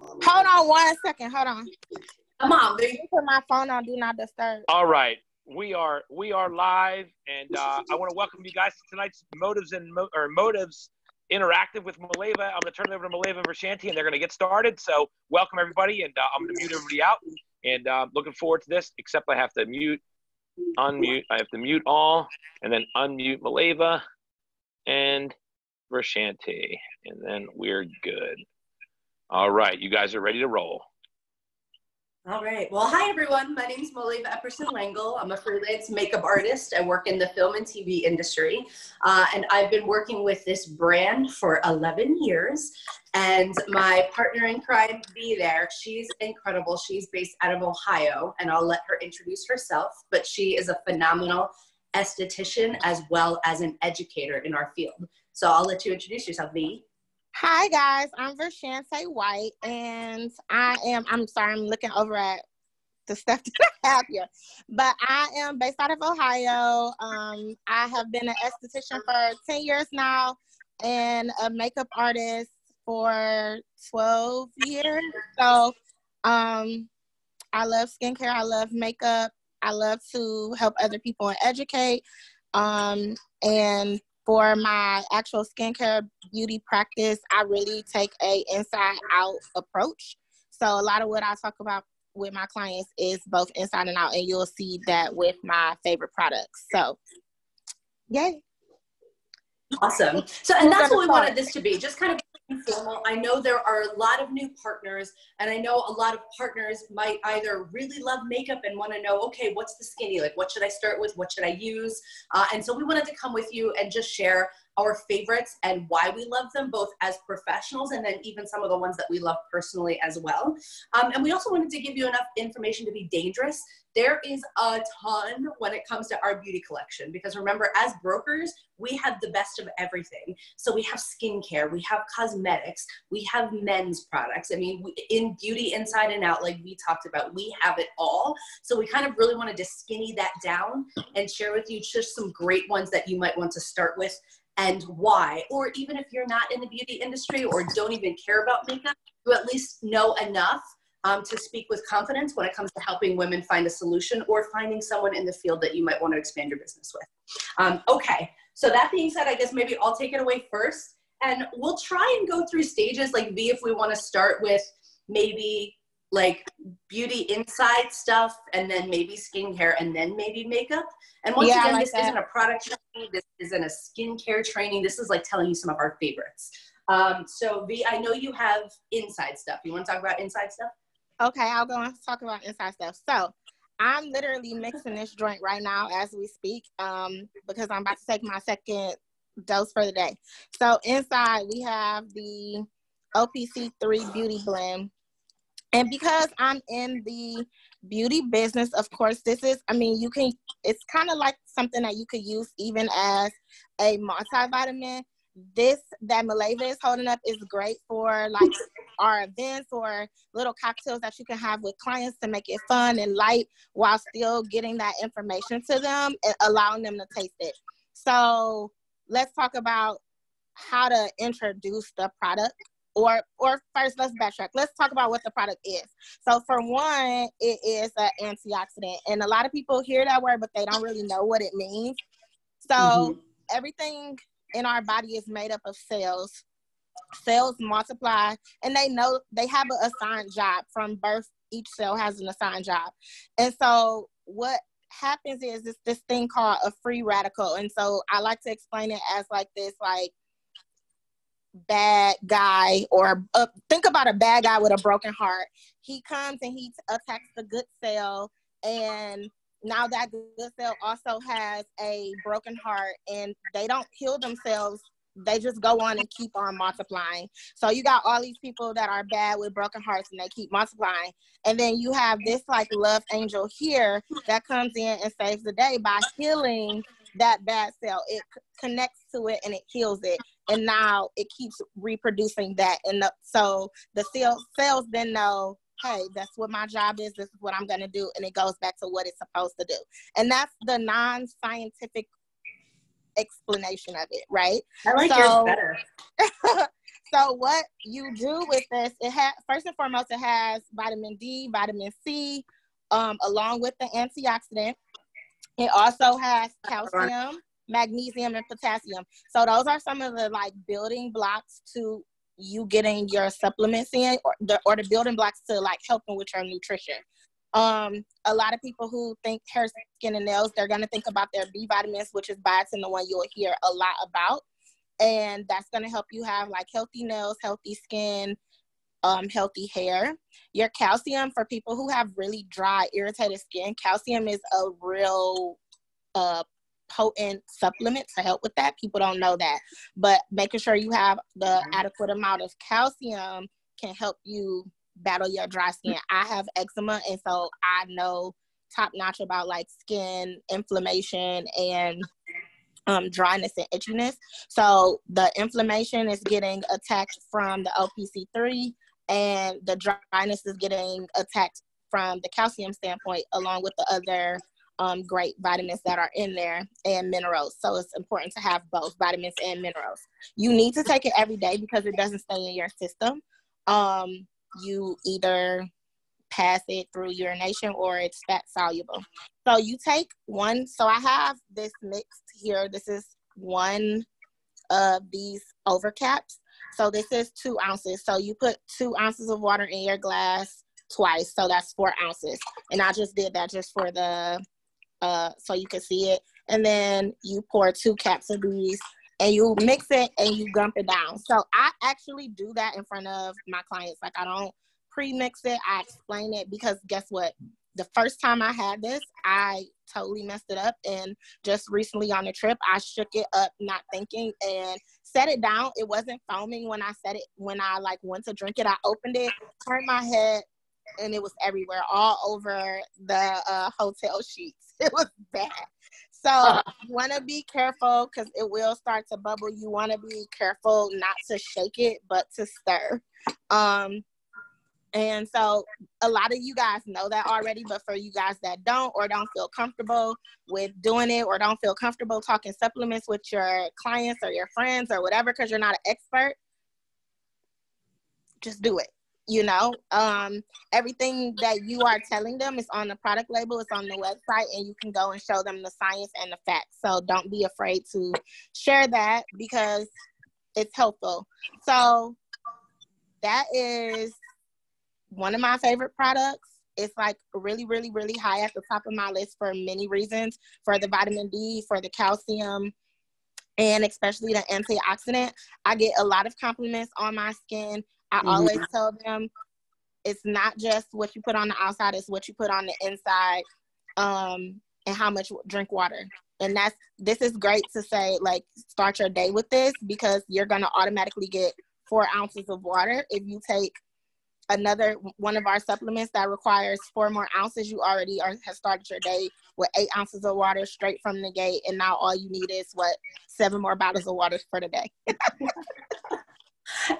Hold on one second. Hold on. Come on, baby. Put my phone on do not disturb. All right, we are we are live, and uh, I want to welcome you guys to tonight's motives and Mo- or motives interactive with Maleeva. I'm going to turn it over to Maleeva and Vershante, and they're going to get started. So welcome everybody, and uh, I'm going to mute everybody out, and uh, looking forward to this. Except I have to mute, unmute. I have to mute all, and then unmute Maleeva and Vershante, and then we're good. All right, you guys are ready to roll. All right. Well, hi everyone. My name is Maleeva Epperson Langle. I'm a freelance makeup artist. I work in the film and TV industry, uh, and I've been working with this brand for 11 years. And my partner in crime, Be There, she's incredible. She's based out of Ohio, and I'll let her introduce herself. But she is a phenomenal esthetician as well as an educator in our field. So I'll let you introduce yourself, V. Hi guys, I'm Vershante White, and I am. I'm sorry, I'm looking over at the stuff that I have here, but I am based out of Ohio. Um, I have been an esthetician for ten years now, and a makeup artist for twelve years. So, um, I love skincare. I love makeup. I love to help other people and educate. Um, and for my actual skincare beauty practice, I really take a inside out approach. So a lot of what I talk about with my clients is both inside and out, and you'll see that with my favorite products. So, yay. Awesome. So, and that's what we wanted this to be, just kind of informal. I know there are a lot of new partners, and I know a lot of partners might either really love makeup and want to know, okay, what's the skinny? Like, what should I start with? What should I use? Uh, and so we wanted to come with you and just share our favorites and why we love them, both as professionals and then even some of the ones that we love personally as well. Um, and we also wanted to give you enough information to be dangerous. There is a ton when it comes to our beauty collection because remember, as brokers, we have the best of everything. So we have skincare, we have cosmetics, we have men's products. I mean, in beauty inside and out, like we talked about, we have it all. So we kind of really wanted to skinny that down and share with you just some great ones that you might want to start with and why. Or even if you're not in the beauty industry or don't even care about makeup, you at least know enough um, to speak with confidence when it comes to helping women find a solution or finding someone in the field that you might want to expand your business with. Um, okay, so that being said, I guess maybe I'll take it away first. And we'll try and go through stages like V if we want to start with maybe like beauty inside stuff and then maybe skincare and then maybe makeup. And once yeah, again, like this isn't a product training, this isn't a skincare training. This is like telling you some of our favorites. Um, so V, I know you have inside stuff. You want to talk about inside stuff? Okay, I'll go and talk about inside stuff. So I'm literally mixing this joint right now as we speak um, because I'm about to take my second dose for the day. So inside we have the OPC3 Beauty Blend. And because I'm in the beauty business, of course, this is, I mean, you can, it's kind of like something that you could use even as a multivitamin this that Maleeva is holding up is great for like our events or little cocktails that you can have with clients to make it fun and light while still getting that information to them and allowing them to taste it. So let's talk about how to introduce the product or or first let's backtrack let's talk about what the product is so for one it is an antioxidant and a lot of people hear that word but they don't really know what it means so mm-hmm. everything in our body is made up of cells. Cells multiply and they know they have an assigned job from birth. Each cell has an assigned job. And so what happens is it's this thing called a free radical. And so I like to explain it as like this, like bad guy or uh, think about a bad guy with a broken heart. He comes and he attacks the good cell and now that good cell also has a broken heart and they don't heal themselves they just go on and keep on multiplying. So you got all these people that are bad with broken hearts and they keep multiplying. And then you have this like love angel here that comes in and saves the day by healing that bad cell. It connects to it and it heals it. And now it keeps reproducing that. And the, so the cell, cells then know hey, that's what my job is. This is what I'm going to do. And it goes back to what it's supposed to do. And that's the non scientific explanation of it, right? I like so, yours better. So what you do with this, it has first and foremost, it has vitamin D, vitamin C, um, along with the antioxidant. It also has calcium, magnesium, and potassium. So those are some of the like building blocks to you getting your supplements in, or the or the building blocks to like helping with your nutrition. Um, a lot of people who think hair, skin, and nails, they're gonna think about their B vitamins, which is biotin, the one you'll hear a lot about and that's going to help you have like healthy nails, healthy skin, um, healthy hair. Your calcium for people who have really dry, irritated skin, calcium is a real uh, potent supplement to help with that. People don't know that, but making sure you have the mm-hmm. adequate amount of calcium can help you battle your dry skin. I have eczema, and so I know top notch about like skin inflammation and um, dryness and itchiness. So the inflammation is getting attacked from the OPC3 and the dryness is getting attacked from the calcium standpoint along with the other um, great vitamins that are in there and minerals. So it's important to have both vitamins and minerals. You need to take it every day because it doesn't stay in your system. Um, you either pass it through urination or it's fat soluble. So you take one. So I have this mixed here. This is one of these overcaps. So this is two ounces. So you put two ounces of water in your glass twice. So that's four ounces. And I just did that just for the, uh, so you can see it. And then you pour two caps of these and you mix it and you gump it down. So I actually do that in front of my clients. Like I don't pre-mix it. I explain it because guess what? The first time I had this, I totally messed it up. And just recently on the trip, I shook it up, not thinking, and set it down. It wasn't foaming when I set it, when I like went to drink it. I opened it, turned my head, and it was everywhere, all over the uh, hotel sheets. It was bad. So you want to be careful because it will start to bubble. You want to be careful not to shake it, but to stir. Um, and so a lot of you guys know that already, but for you guys that don't or don't feel comfortable with doing it or don't feel comfortable talking supplements with your clients or your friends or whatever because you're not an expert, just do it. You know, um, everything that you are telling them is on the product label, it's on the website, and you can go and show them the science and the facts. So don't be afraid to share that because it's helpful. So that is one of my favorite products. It's like really, really, really high at the top of my list for many reasons for the vitamin D, for the calcium, and especially the antioxidant. I get a lot of compliments on my skin. I mm-hmm. always tell them it's not just what you put on the outside, it's what you put on the inside um, and how much drink water. And that's this is great to say, like, start your day with this because you're gonna automatically get four ounces of water if you take another one of our supplements that requires four more ounces, you already are have started your day with eight ounces of water straight from the gate, and now all you need is what seven more bottles of water for the day.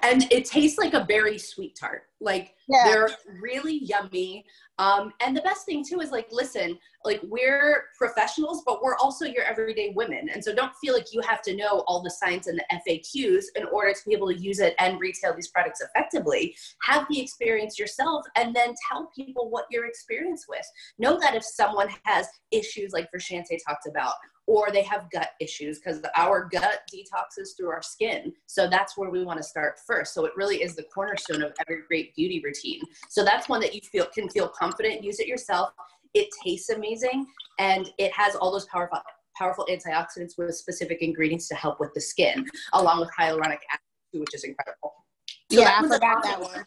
and it tastes like a berry sweet tart. Like yeah. they're really yummy. Um, and the best thing too is like, listen, like we're professionals, but we're also your everyday women. And so don't feel like you have to know all the science and the FAQs in order to be able to use it and retail these products effectively. Have the experience yourself and then tell people what your experience with. Know that if someone has issues like Vershante talked about, or they have gut issues because our gut detoxes through our skin. So that's where we want to start first. So it really is the cornerstone of every great beauty routine. So that's one that you feel can feel confident, use it yourself. It tastes amazing and it has all those powerful powerful antioxidants with specific ingredients to help with the skin, along with hyaluronic acid, which is incredible. So yeah, I forgot that one.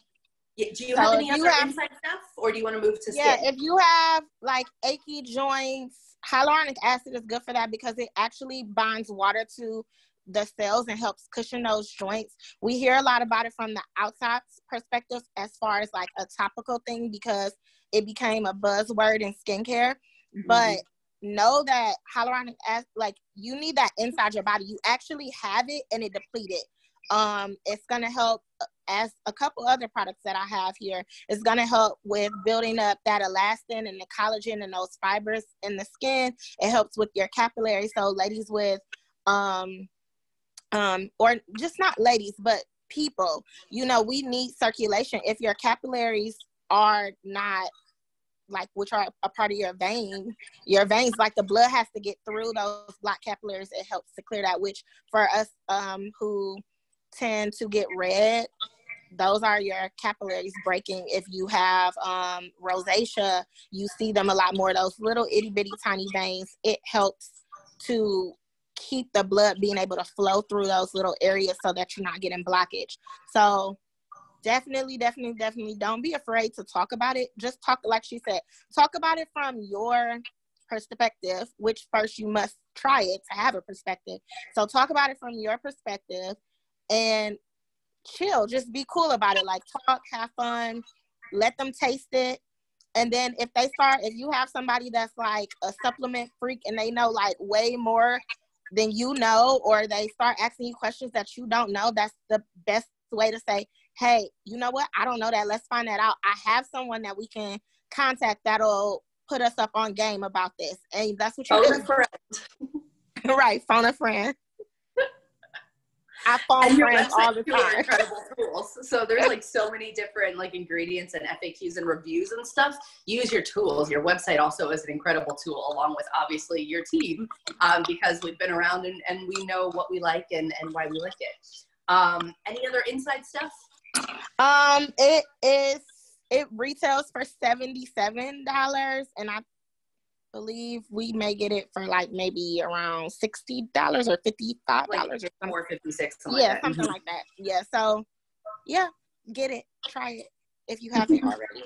Do you so have any other have, inside stuff, or do you want to move to yeah, skin? Yeah, if you have like achy joints, hyaluronic acid is good for that because it actually binds water to the cells and helps cushion those joints. We hear a lot about it from the outside perspective as far as like a topical thing because it became a buzzword in skincare. Mm-hmm. But know that hyaluronic acid, like you need that inside your body. You actually have it and it depleted. Um, it's gonna help as a couple other products that I have here, is going to help with building up that elastin and the collagen and those fibers in the skin. It helps with your capillaries. So ladies with, um, um, or just not ladies, but people. You know, we need circulation. If your capillaries are not like which are a part of your vein, your veins, like the blood has to get through those black capillaries. It helps to clear that, which for us um, who tend to get red, those are your capillaries breaking. If you have um, rosacea, you see them a lot more. Those little itty bitty tiny veins, it helps to keep the blood being able to flow through those little areas so that you're not getting blockage. So definitely, definitely, definitely don't be afraid to talk about it. Just talk, like she said, talk about it from your perspective, which first you must try it to have a perspective. So talk about it from your perspective and chill. Just be cool about it. Like talk, have fun, let them taste it. And then if they start, if you have somebody that's like a supplement freak and they know like way more than you know, or they start asking you questions that you don't know, that's the best way to say, hey, you know what? I don't know that. Let's find that out. I have someone that we can contact that'll put us up on game about this. And that's what you phone do. a friend. right, phone a friend. I phone friends all the time. Incredible tools. So there's like so many different like ingredients and FAQs and reviews and stuff. Use your tools. Your website also is an incredible tool, along with obviously your team, um, because we've been around and, and we know what we like and, and why we like it. Um, any other inside stuff? Um, it is it retails for seventy seven dollars, and I believe we may get it for like maybe around sixty dollars or fifty five dollars like or something. Or fifty six. Yeah, like something mm-hmm. like that. Yeah. So, yeah, get it, try it if you haven't already.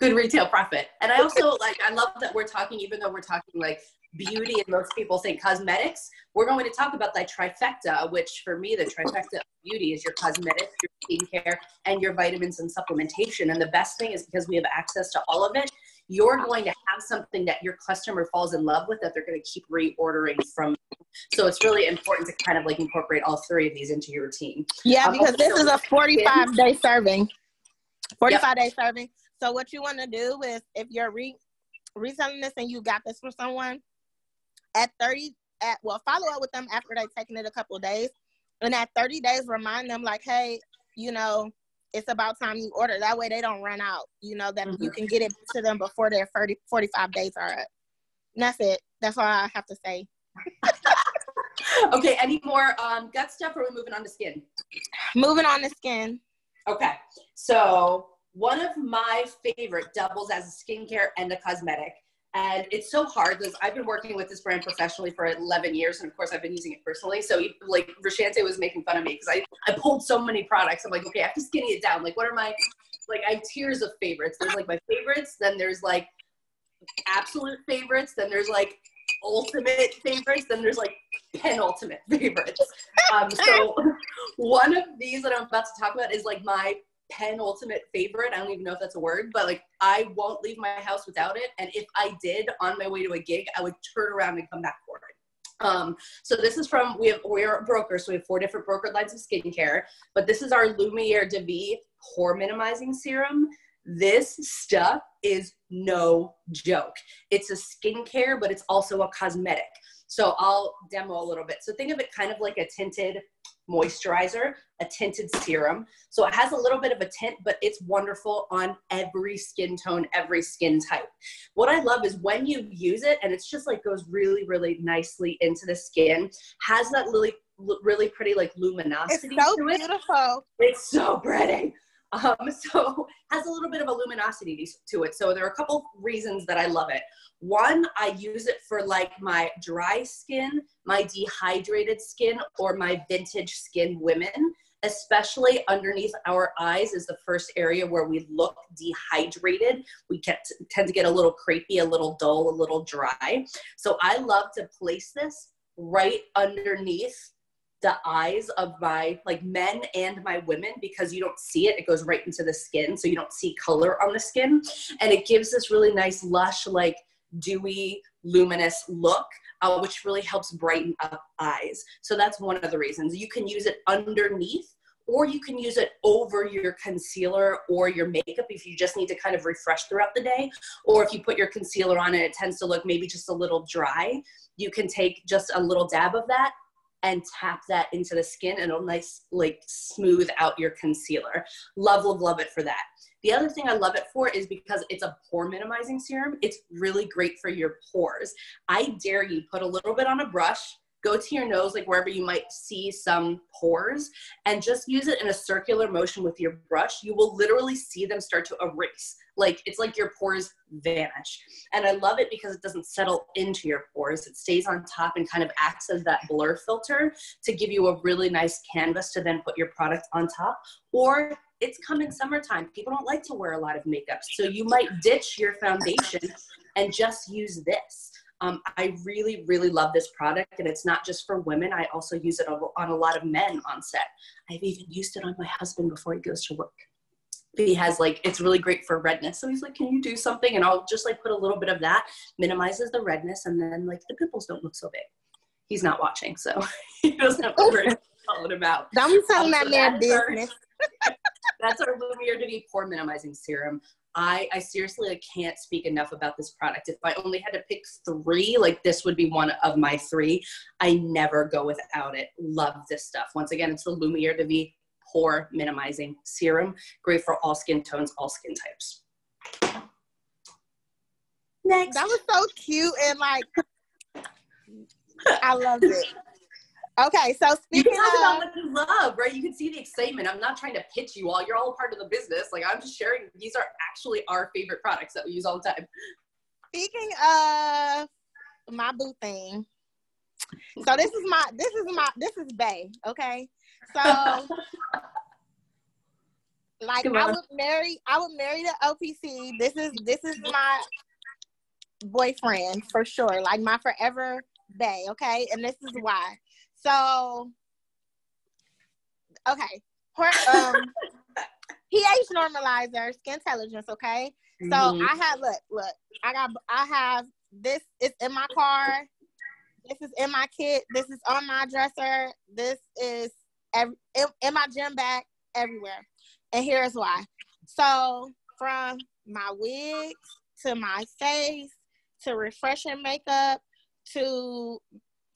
Good retail profit, and I also like. I love that we're talking, even though we're talking like beauty and most people think cosmetics, we're going to talk about that trifecta, which for me, the trifecta of beauty is your cosmetics, your skincare, and your vitamins and supplementation. And the best thing is because we have access to all of it, you're going to have something that your customer falls in love with that they're going to keep reordering from. So it's really important to kind of like incorporate all three of these into your routine. Yeah, um, because this is a 45 day serving. 45 yep. day serving. So what you want to do is if you're re reselling this and you got this for someone, at 30 at well follow up with them after they've taken it a couple of days and at 30 days remind them like hey you know it's about time you order. That way they don't run out you know that mm-hmm. you can get it to them before their 30 45 days are up. And that's it. That's all i have to say. Okay any more um, gut stuff or are we moving on to skin? Moving on to skin. Okay so one of my favorite doubles as a skincare and a cosmetic and it's so hard because I've been working with this brand professionally for 11 years. And of course, I've been using it personally. So, like, Vershante was making fun of me because I, I pulled so many products. I'm like, okay, I have to skinny it down. Like, what are my, like, I have tiers of favorites. There's like my favorites, then there's like absolute favorites, then there's like ultimate favorites, then there's like penultimate favorites. Um, so, one of these that I'm about to talk about is like my penultimate favorite. I don't even know if that's a word, but like I won't leave my house without it. And if I did on my way to a gig, I would turn around and come back for it. Um, so this is from we have we're a broker, so we have four different broker lines of skincare. But this is our Lumiere de Vie pore minimizing serum. This stuff is no joke. It's a skincare, but it's also a cosmetic. So I'll demo a little bit. So think of it kind of like a tinted moisturizer, a tinted serum. So it has a little bit of a tint, but it's wonderful on every skin tone, every skin type. What I love is when you use it and it's just like goes really, really nicely into the skin, has that really, really pretty like luminosity. It's so beautiful. It. It's so pretty. Um, so has a little bit of a luminosity to it. So there are a couple reasons that I love it. One, I use it for like my dry skin, my dehydrated skin, or my vintage skin women, especially underneath our eyes is the first area where we look dehydrated. We get, tend to get a little crepey, a little dull, a little dry. So I love to place this right underneath the eyes of my like men and my women because you don't see it. It goes right into the skin so you don't see color on the skin. And it gives this really nice lush like dewy luminous look uh, which really helps brighten up eyes. So that's one of the reasons. You can use it underneath or you can use it over your concealer or your makeup if you just need to kind of refresh throughout the day. Or if you put your concealer on and it tends to look maybe just a little dry you can take just a little dab of that and tap that into the skin and it'll nice like smooth out your concealer. Love, love, love it for that. The other thing I love it for is because it's a pore minimizing serum. It's really great for your pores. I dare you put a little bit on a brush, go to your nose, like wherever you might see some pores, and just use it in a circular motion with your brush. You will literally see them start to erase. Like it's like your pores vanish. And I love it because it doesn't settle into your pores. It stays on top and kind of acts as that blur filter to give you a really nice canvas to then put your product on top. Or it's coming summertime. People don't like to wear a lot of makeup. So you might ditch your foundation and just use this. Um, I really, really love this product, and it's not just for women. I also use it on a lot of men on set. I've even used it on my husband before he goes to work. He has like, it's really great for redness. So he's like, Can you do something? And I'll just like put a little bit of that, minimizes the redness, and then like the pimples don't look so big. He's not watching, so he doesn't have to worry calling him out. Don't tell um, that man business. that's our Lumiere de Vie pore minimizing serum. I, I seriously like, can't speak enough about this product. If I only had to pick three, like this would be one of my three. I never go without it. Love this stuff. Once again, it's the Lumiere de Vie pore minimizing serum. Great for all skin tones, all skin types. Next. That was so cute and like I love it. Okay, so speaking you can talk of, about what you love, right? You can see the excitement. I'm not trying to pitch you all. You're all part of the business. Like I'm just sharing. These are actually our favorite products that we use all the time. Speaking of my boo thing, so this is my this is my this is Bay. Okay, so like I would marry I would marry the OPC. This is this is my boyfriend for sure. Like my forever Bay. Okay, and this is why. So, okay, um, pH normalizer, skin intelligence. Okay, so mm-hmm. I have look, look, I got, I have this. It's in my car. This is in my kit. This is on my dresser. This is every, in, in my gym bag everywhere. And here's why. So from my wigs to my face to refreshing makeup to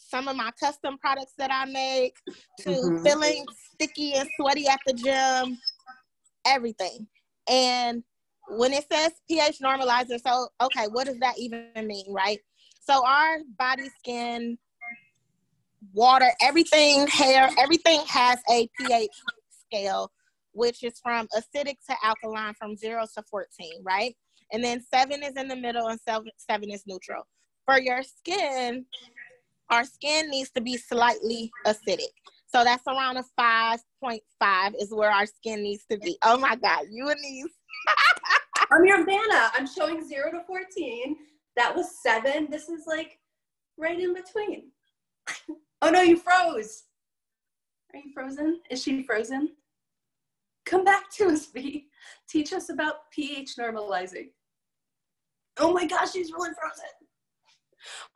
some of my custom products that I make to mm-hmm. feeling sticky and sweaty at the gym, everything. And when it says pH normalizer, so okay, what does that even mean, right? So our body, skin, water, everything, hair, everything has a pH scale, which is from acidic to alkaline from zero to 14, right? And then seven is in the middle and seven, seven is neutral. For your skin, our skin needs to be slightly acidic. So that's around a 5.5 is where our skin needs to be. Oh my God, you and these. I'm your Vanna. I'm showing zero to 14. That was seven. This is like right in between. oh no, you froze. Are you frozen? Is she frozen? Come back to us, V. Teach us about pH normalizing. Oh my gosh, she's really frozen.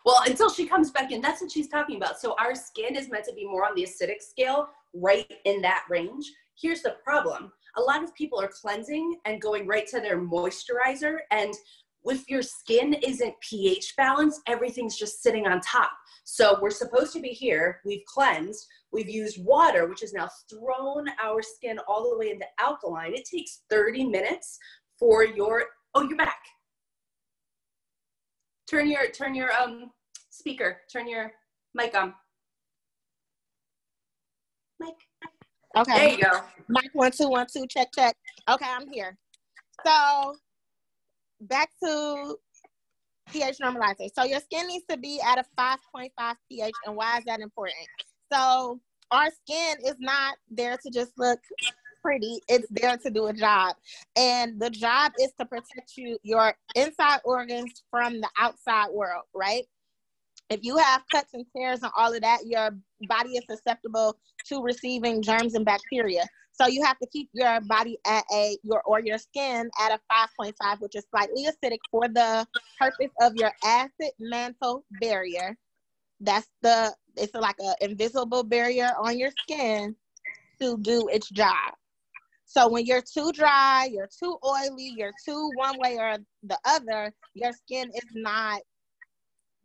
Well, until she comes back in, that's what she's talking about. So our skin is meant to be more on the acidic scale, right in that range. Here's the problem. A lot of people are cleansing and going right to their moisturizer. And if your skin isn't pH balanced, everything's just sitting on top. So we're supposed to be here. We've cleansed. We've used water, which has now thrown our skin all the way into alkaline. It takes 30 minutes for your, oh, you're back. Turn your turn your um speaker. Turn your mic on. Mic. Okay. There you go. Mic one two one two check check. Okay, I'm here. So back to pH normalizer. So your skin needs to be at a 5.5 pH, and why is that important? So our skin is not there to just look pretty, it's there to do a job. And the job is to protect you, your inside organs from the outside world, right? If you have cuts and tears and all of that, your body is susceptible to receiving germs and bacteria. So you have to keep your body at a your or your skin at a 5.5, which is slightly acidic for the purpose of your acid mantle barrier. That's the it's like an invisible barrier on your skin to do its job. So when you're too dry, you're too oily, you're too one way or the other, your skin is not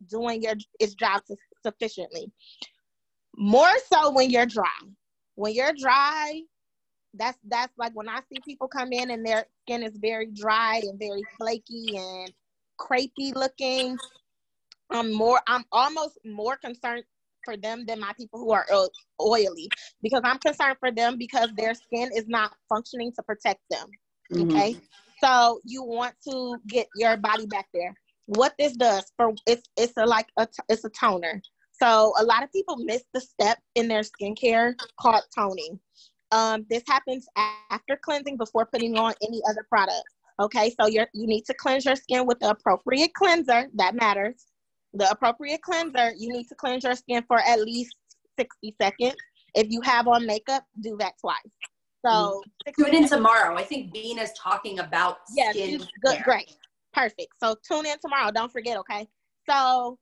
doing your its job sufficiently. more so when you're dry. When you're dry, that's that's like when I see people come in and their skin is very dry and very flaky and crepey looking. I'm more I'm almost more concerned for them than my people who are oily because I'm concerned for them because their skin is not functioning to protect them. Mm-hmm. Okay. So you want to get your body back there. What this does for it's it's a like a it's a toner. So a lot of people miss the step in their skincare called toning. Um, this happens after cleansing before putting on any other product. Okay, so you you need to cleanse your skin with the appropriate cleanser. That matters. The appropriate cleanser, you need to cleanse your skin for at least 60 seconds. If you have on makeup, do that twice. So mm-hmm. tune in tomorrow. I think Bean is talking about yes, skin. good, great, perfect. So tune in tomorrow. Don't forget, okay? So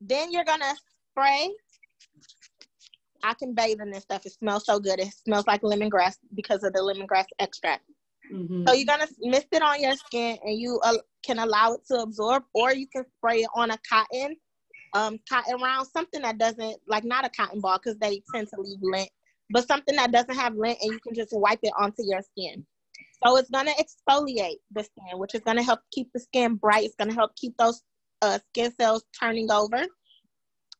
then you're gonna spray. I can bathe in this stuff. It smells so good. It smells like lemongrass because of the lemongrass extract. Mm-hmm. So you're gonna mist it on your skin, and you uh, can allow it to absorb, or you can spray it on a cotton, um, cotton round, something that doesn't like not a cotton ball because they tend to leave lint, but something that doesn't have lint, and you can just wipe it onto your skin. So it's gonna exfoliate the skin, which is gonna help keep the skin bright. It's gonna help keep those uh, skin cells turning over.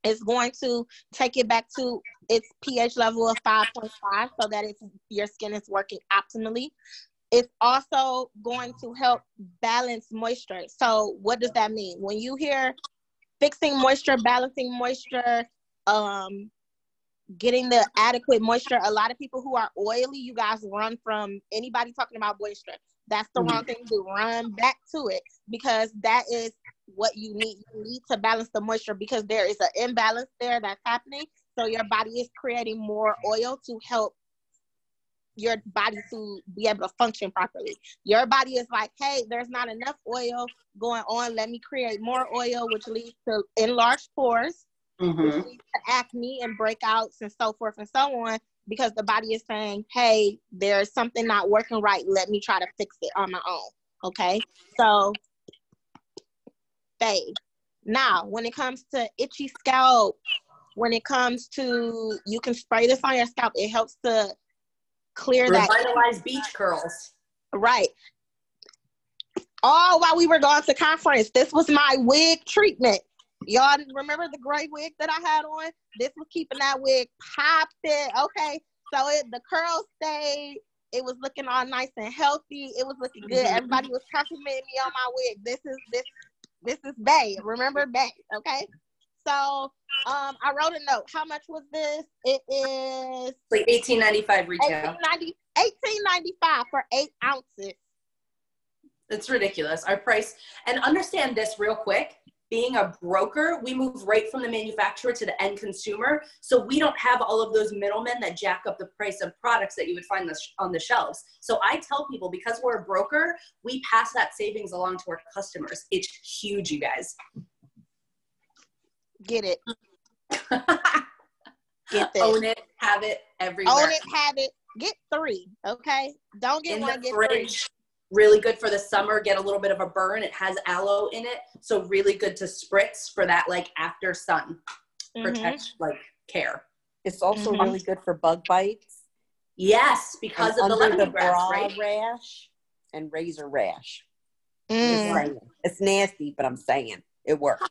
It's going to take it back to its pH level of 5.5 so that it's, your skin is working optimally it's also going to help balance moisture. So what does that mean? When you hear fixing moisture, balancing moisture, um, getting the adequate moisture, a lot of people who are oily, you guys run from anybody talking about moisture. That's the mm-hmm. wrong thing to run back to it because that is what you need. You need to balance the moisture because there is an imbalance there that's happening. So your body is creating more oil to help your body to be able to function properly. Your body is like, hey, there's not enough oil going on. Let me create more oil, which leads to enlarged pores, mm-hmm. which leads to acne and breakouts and so forth and so on. Because the body is saying, hey, there's something not working right. Let me try to fix it on my own. Okay. So, fade. Now, when it comes to itchy scalp, when it comes to you can spray this on your scalp, it helps to clear that. Revitalize beach curls. Right. All while we were going to conference, this was my wig treatment. Y'all remember the gray wig that I had on? This was keeping that wig popping. Okay. So it the curls stayed. It was looking all nice and healthy. It was looking good. Mm-hmm. Everybody was complimenting me on my wig. This is this this is Bay. Remember Bay, okay? So um, I wrote a note. How much was this? It is like eighteen ninety five retail. 1895 for eight ounces. It's ridiculous. Our price and understand this real quick. Being a broker, we move right from the manufacturer to the end consumer. So we don't have all of those middlemen that jack up the price of products that you would find on the shelves. So I tell people because we're a broker, we pass that savings along to our customers. It's huge, you guys. Get it. get this. Own it, have it everywhere. Own it, have it. Get three, okay? Don't get In one, get fridge. three. Really good for the summer. Get a little bit of a burn. It has aloe in it, so really good to spritz for that like after sun mm-hmm. protect like care. It's also mm-hmm. really good for bug bites. Yes, because and of the lemongrass, right? rash and razor rash. Mm. It's nasty, but I'm saying it works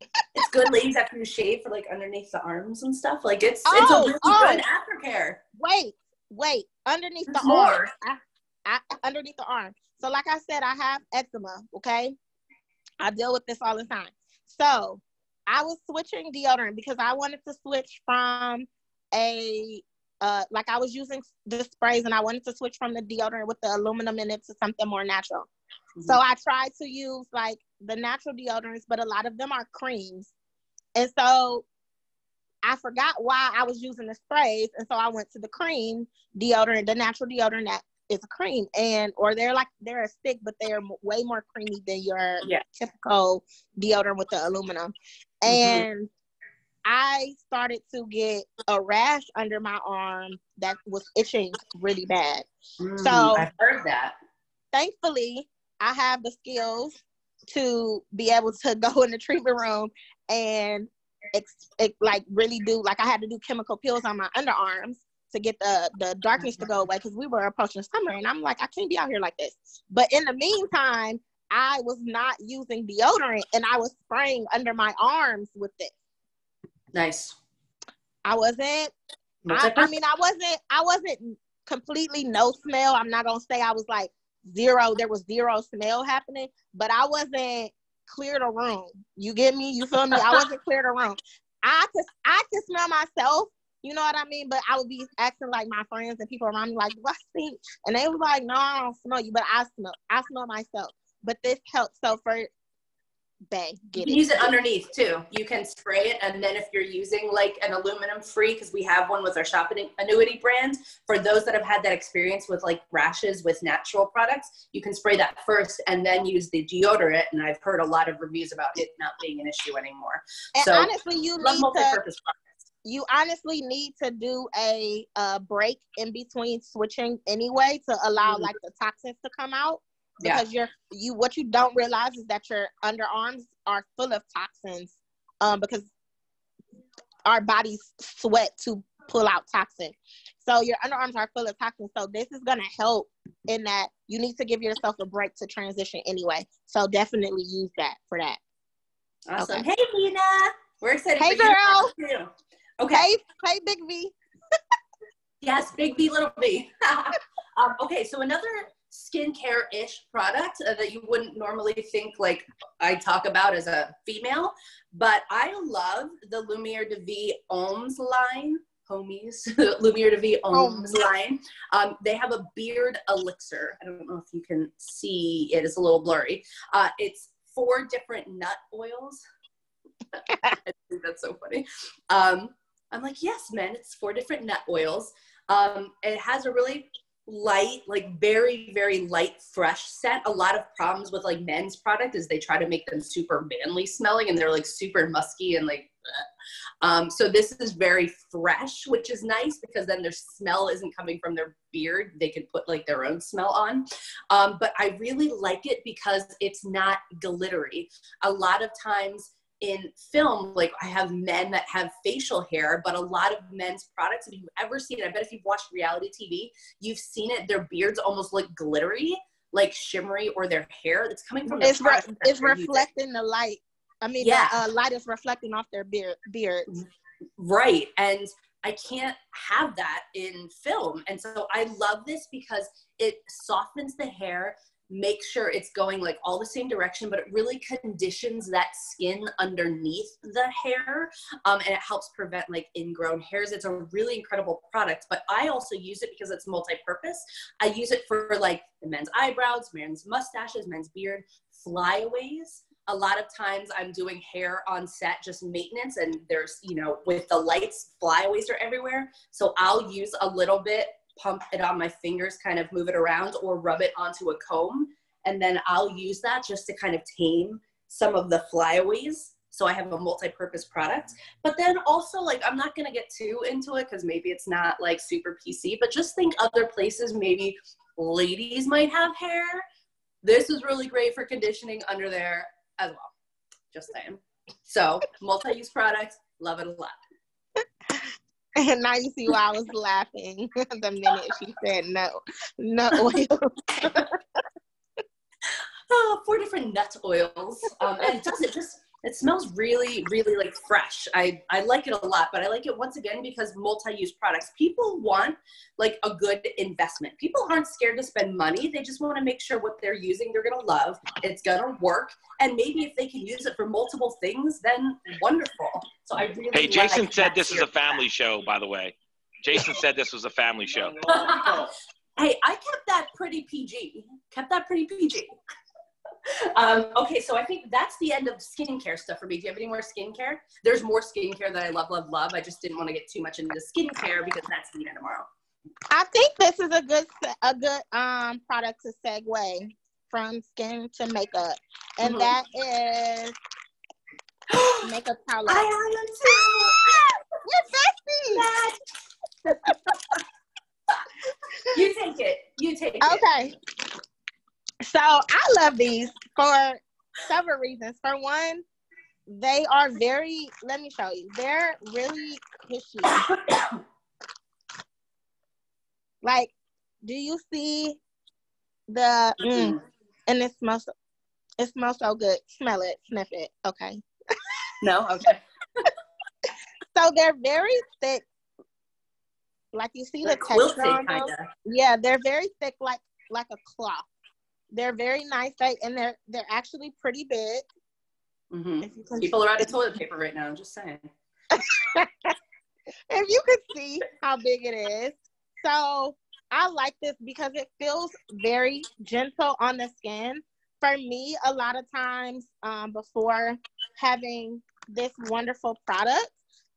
it's good, ladies, after you shave for like underneath the arms and stuff. Like it's oh, it's a oh, really oh. good aftercare. Wait, wait, underneath There's the more. arm. I, I, underneath the arm. So, like I said, I have eczema. Okay, I deal with this all the time. So, I was switching deodorant because I wanted to switch from a uh, like I was using the sprays and I wanted to switch from the deodorant with the aluminum in it to something more natural. Mm-hmm. So I tried to use like the natural deodorants, but a lot of them are creams. And so I forgot why I was using the sprays. And so I went to the cream deodorant, the natural deodorant that is a cream. And, or they're like, they're a stick, but they're way more creamy than your yeah. typical deodorant with the aluminum. Mm-hmm. And I started to get a rash under my arm that was itching really bad. Mm, so I've heard that. Thankfully, I have the skills to be able to go in the treatment room and ex- it, like really do like I had to do chemical peels on my underarms to get the the darkness to go away because we were approaching summer and I'm like I can't be out here like this. But in the meantime, I was not using deodorant and I was spraying under my arms with it. Nice. I wasn't. I, I mean, I wasn't. I wasn't completely no smell. I'm not gonna say I was like zero. There was zero smell happening, but I wasn't clear the room. You get me? You feel me? I wasn't clear the room. I could I could smell myself, you know what I mean? But I would be acting like my friends and people around me like, what stink? And they was like, no, I don't smell you, but I smell I smell myself. But this helped. So for bang, get you it. Use it underneath too. You can spray it, and then if you're using like an aluminum free, because we have one with our shopping annuity brand, for those that have had that experience with like rashes with natural products, you can spray that first and then use the deodorant. And I've heard a lot of reviews about it not being an issue anymore. And so, honestly, you love multi-purpose to, products. You honestly need to do a, a break in between switching anyway to allow mm-hmm. like the toxins to come out because yeah. you're you what you don't realize is that your underarms are full of toxins um because our bodies sweat to pull out toxin. So your underarms are full of toxins. So this is going to help in that you need to give yourself a break to transition anyway. So definitely use that for that. Awesome. Okay. hey Nina we're excited hey girl. okay. Hey, hey big v. Yes big v little v. Um, okay so another skincare-ish product uh, that you wouldn't normally think like I talk about as a female, but I love the Lumiere de Vie Hommes line. Homies, Lumiere de Vie Hommes line. Um, they have a beard elixir. I don't know if you can see it; it's a little blurry. Uh, it's four different nut oils. I think that's so funny. Um, I'm like, yes, man, it's four different nut oils. Um, it has a really light, like very, very light, fresh scent. A lot of problems with like men's product is they try to make them super manly smelling and they're like super musky and like, um, so this is very fresh, which is nice because then their smell isn't coming from their beard. They can put like their own smell on. Um, but I really like it because it's not glittery. A lot of times in film, like I have men that have facial hair, but a lot of men's products, if you've ever seen it, I bet if you've watched reality TV, you've seen it, their beards almost look glittery, like shimmery, or their hair that's coming from it's, re- it's reflecting the light. I mean, yeah. the uh, light is reflecting off their beard, beards. Right. And I can't have that in film. And so I love this because it softens the hair, make sure it's going like all the same direction, but it really conditions that skin underneath the hair. Um, and it helps prevent like ingrown hairs. It's a really incredible product, but I also use it because it's multi-purpose. I use it for like the men's eyebrows, men's mustaches, men's beard, flyaways a lot of times I'm doing hair on set, just maintenance, and there's, you know, with the lights, flyaways are everywhere. So I'll use a little bit pump it on my fingers, kind of move it around, or rub it onto a comb. And then I'll use that just to kind of tame some of the flyaways. So I have a multi-purpose product. But then also, like, I'm not gonna get too into it because maybe it's not like super PC, but just think other places maybe ladies might have hair. This is really great for conditioning under there as well. Just saying. So multi-use product, love it a lot. And now you see why I was laughing the minute she said no, no oil. oh, four different nut oils. Um, and it does it just it smells really, really like fresh. I, I like it a lot, but I like it once again because multi-use products. People want like a good investment. People aren't scared to spend money. They just want to make sure what they're using they're gonna love. It's gonna work. And maybe if they can use it for multiple things, then wonderful. So I really Hey, Jason said this is a family show, by the way. Jason said this was a family show. hey, I kept that pretty PG. Kept that pretty PG. Um, okay, so I think that's the end of skincare stuff for me. Do you have any more skincare? There's more skincare that I love, love, love. I just didn't want to get too much into skincare because that's the end tomorrow. I think this is a good a good um product to segue from skin to makeup, and mm-hmm. that is makeup palette. I am too. We're you take it. You take it. Okay. So I love these for several reasons. For one, they are very. Let me show you. They're really cushy. like, do you see the? Mm, and it smells. It smells so good. Smell it. Sniff it. Okay. No. Okay. so they're very thick. Like you see the texture on them. Yeah, they're very thick, like like a cloth. They're very nice, they, and they're they're actually pretty big. Mm-hmm. People are out of toilet paper right now. I'm just saying. if you could see how big it is, so I like this because it feels very gentle on the skin. For me, a lot of times um, before having this wonderful product,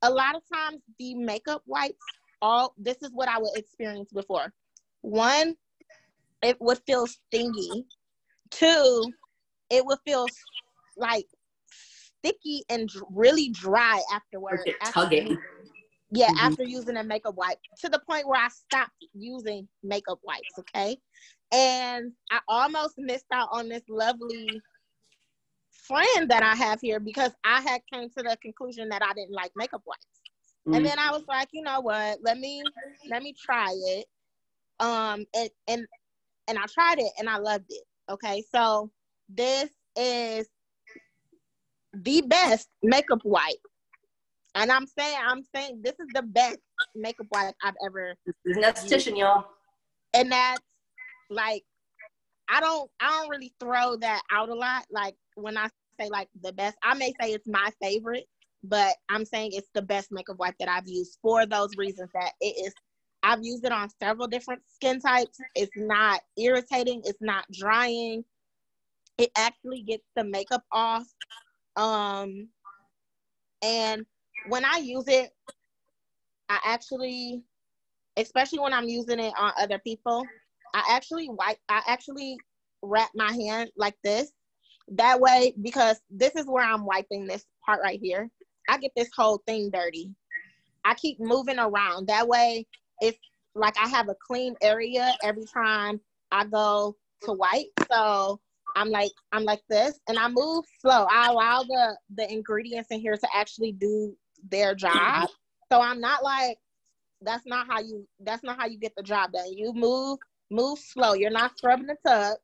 a lot of times the makeup wipes, all this is what I would experience before. One, it would feel stingy. Two, it would feel like sticky and really dry afterwards. After tugging. Yeah, mm-hmm. after using a makeup wipe to the point where I stopped using makeup wipes. Okay. And I almost missed out on this lovely friend that I have here because I had came to the conclusion that I didn't like makeup wipes. Mm-hmm. And then I was like, you know what? Let me let me try it. Um and and and I tried it and I loved it. Okay. So this is the best makeup wipe. And I'm saying, I'm saying this is the best makeup wipe I've ever. Esthetician, y'all. And that's like, I don't, I don't really throw that out a lot. Like when I say like the best, I may say it's my favorite, but I'm saying it's the best makeup wipe that I've used for those reasons that it is. I've used it on several different skin types. It's not irritating. It's not drying. It actually gets the makeup off um, and when I use it, I actually, especially when I'm using it on other people, I actually wipe, I actually wrap my hand like this. That way, because this is where I'm wiping this part right here, I get this whole thing dirty. I keep moving around. That way, it's like I have a clean area every time I go to wipe. So I'm like I'm like this, and I move slow. I allow the the ingredients in here to actually do their job. So I'm not like that's not how you that's not how you get the job done. You move move slow. You're not scrubbing the tub.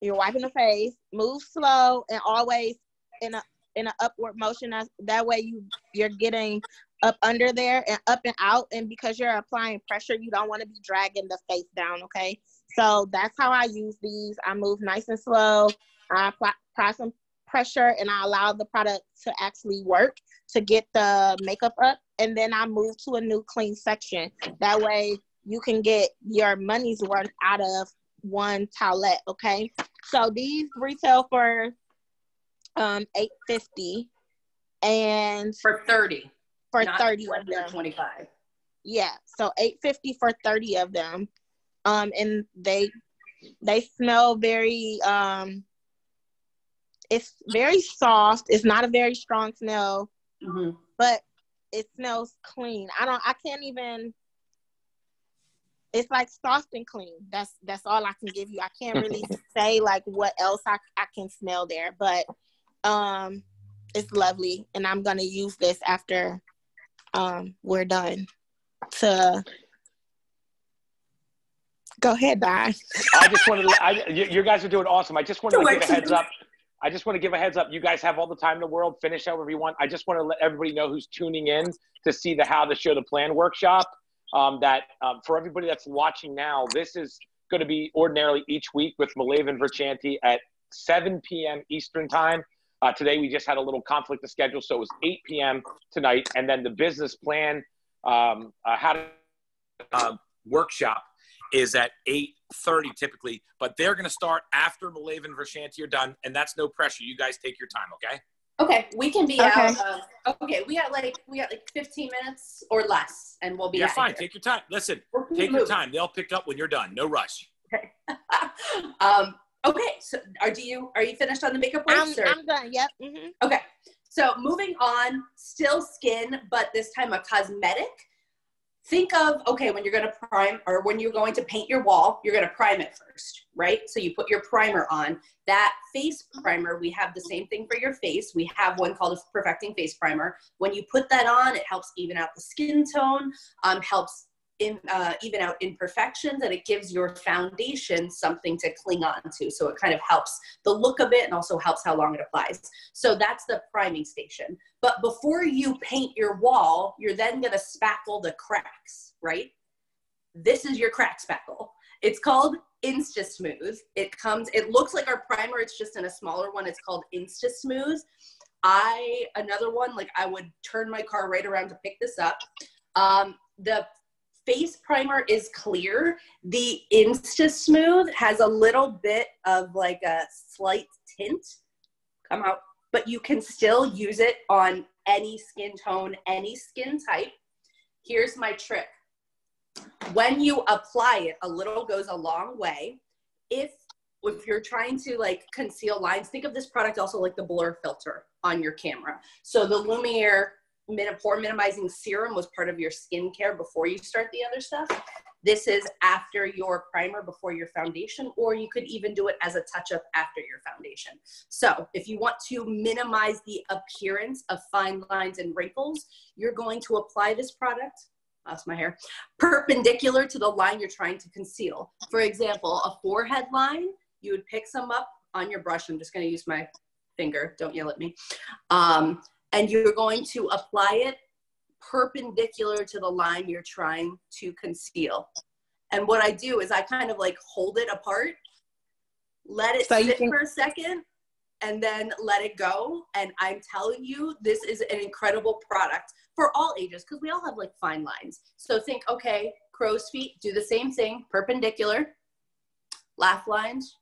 You're wiping the face. Move slow and always in a in an upward motion. That way you you're getting up under there and up and out. And because you're applying pressure, you don't want to be dragging the face down. Okay. So that's how I use these. I move nice and slow. I apply, some pressure and I allow the product to actually work to get the makeup up. And then I move to a new clean section. That way you can get your money's worth out of one towelette. Okay. So these retail for um 850 and for 30 for 30 of them 25 yeah so 850 for 30 of them um, and they they smell very um, it's very soft. It's not a very strong smell, mm-hmm. but it smells clean. I don't. I can't even. It's like soft and clean. That's that's all I can give you. I can't really say like what else I, I can smell there, but um, it's lovely, and I'm gonna use this after um we're done to Go ahead, Di. I just wanted to, I, you, you guys are doing awesome. I just want to give a heads up. I just want to give a heads up. You guys have all the time in the world. Finish however you want. I just want to let everybody know who's tuning in to see the How to Show the Plan workshop. Um, that um, for everybody that's watching now, this is going to be ordinarily each week with Malavan Vershante at 7 p.m. Eastern Time. Uh, today we just had a little conflict of schedule, so it was 8 p.m. tonight. And then the business plan, um, uh, how to uh, workshop is at 8.30 typically, but they're going to start after Malavan Vershante are done, and that's no pressure. You guys take your time, okay? Okay, we can be okay. out. Of, okay, we got like we got like 15 minutes or less, and we'll be. Yeah, fine. Here. Take your time. Listen, take your time. They'll pick up when you're done. No rush. Okay. um, okay. So, are do you are you finished on the makeup wipes? I'm, I'm done. Yep. Mm-hmm. Okay. So moving on, still skin, but this time a cosmetic think of okay when you're going to prime or when you're going to paint your wall you're going to prime it first right so you put your primer on that face primer we have the same thing for your face we have one called a perfecting face primer when you put that on it helps even out the skin tone um, helps in, uh, even out imperfections and it gives your foundation something to cling on to. So it kind of helps the look of it and also helps how long it applies. So that's the priming station. But before you paint your wall, you're then going to spackle the cracks, right? This is your crack spackle. It's called Insta Smooth. It comes, it looks like our primer, it's just in a smaller one. It's called Insta Smooth. I, another one, like I would turn my car right around to pick this up. Um, the face primer is clear. The Insta Smooth has a little bit of like a slight tint come out, but you can still use it on any skin tone, any skin type. Here's my trick. When you apply it, a little goes a long way. If if you're trying to like conceal lines, think of this product also like the blur filter on your camera. So the Lumiere pore minimizing serum was part of your skincare before you start the other stuff. This is after your primer, before your foundation, or you could even do it as a touch up after your foundation. So if you want to minimize the appearance of fine lines and wrinkles, you're going to apply this product lost my hair, perpendicular to the line you're trying to conceal. For example, a forehead line, you would pick some up on your brush. I'm just gonna use my finger, don't yell at me. Um, and you're going to apply it perpendicular to the line you're trying to conceal. And what I do is I kind of like hold it apart, let it so sit can- for a second, and then let it go. And I'm telling you, this is an incredible product for all ages because we all have like fine lines. So think, okay, crow's feet, do the same thing, perpendicular, laugh lines,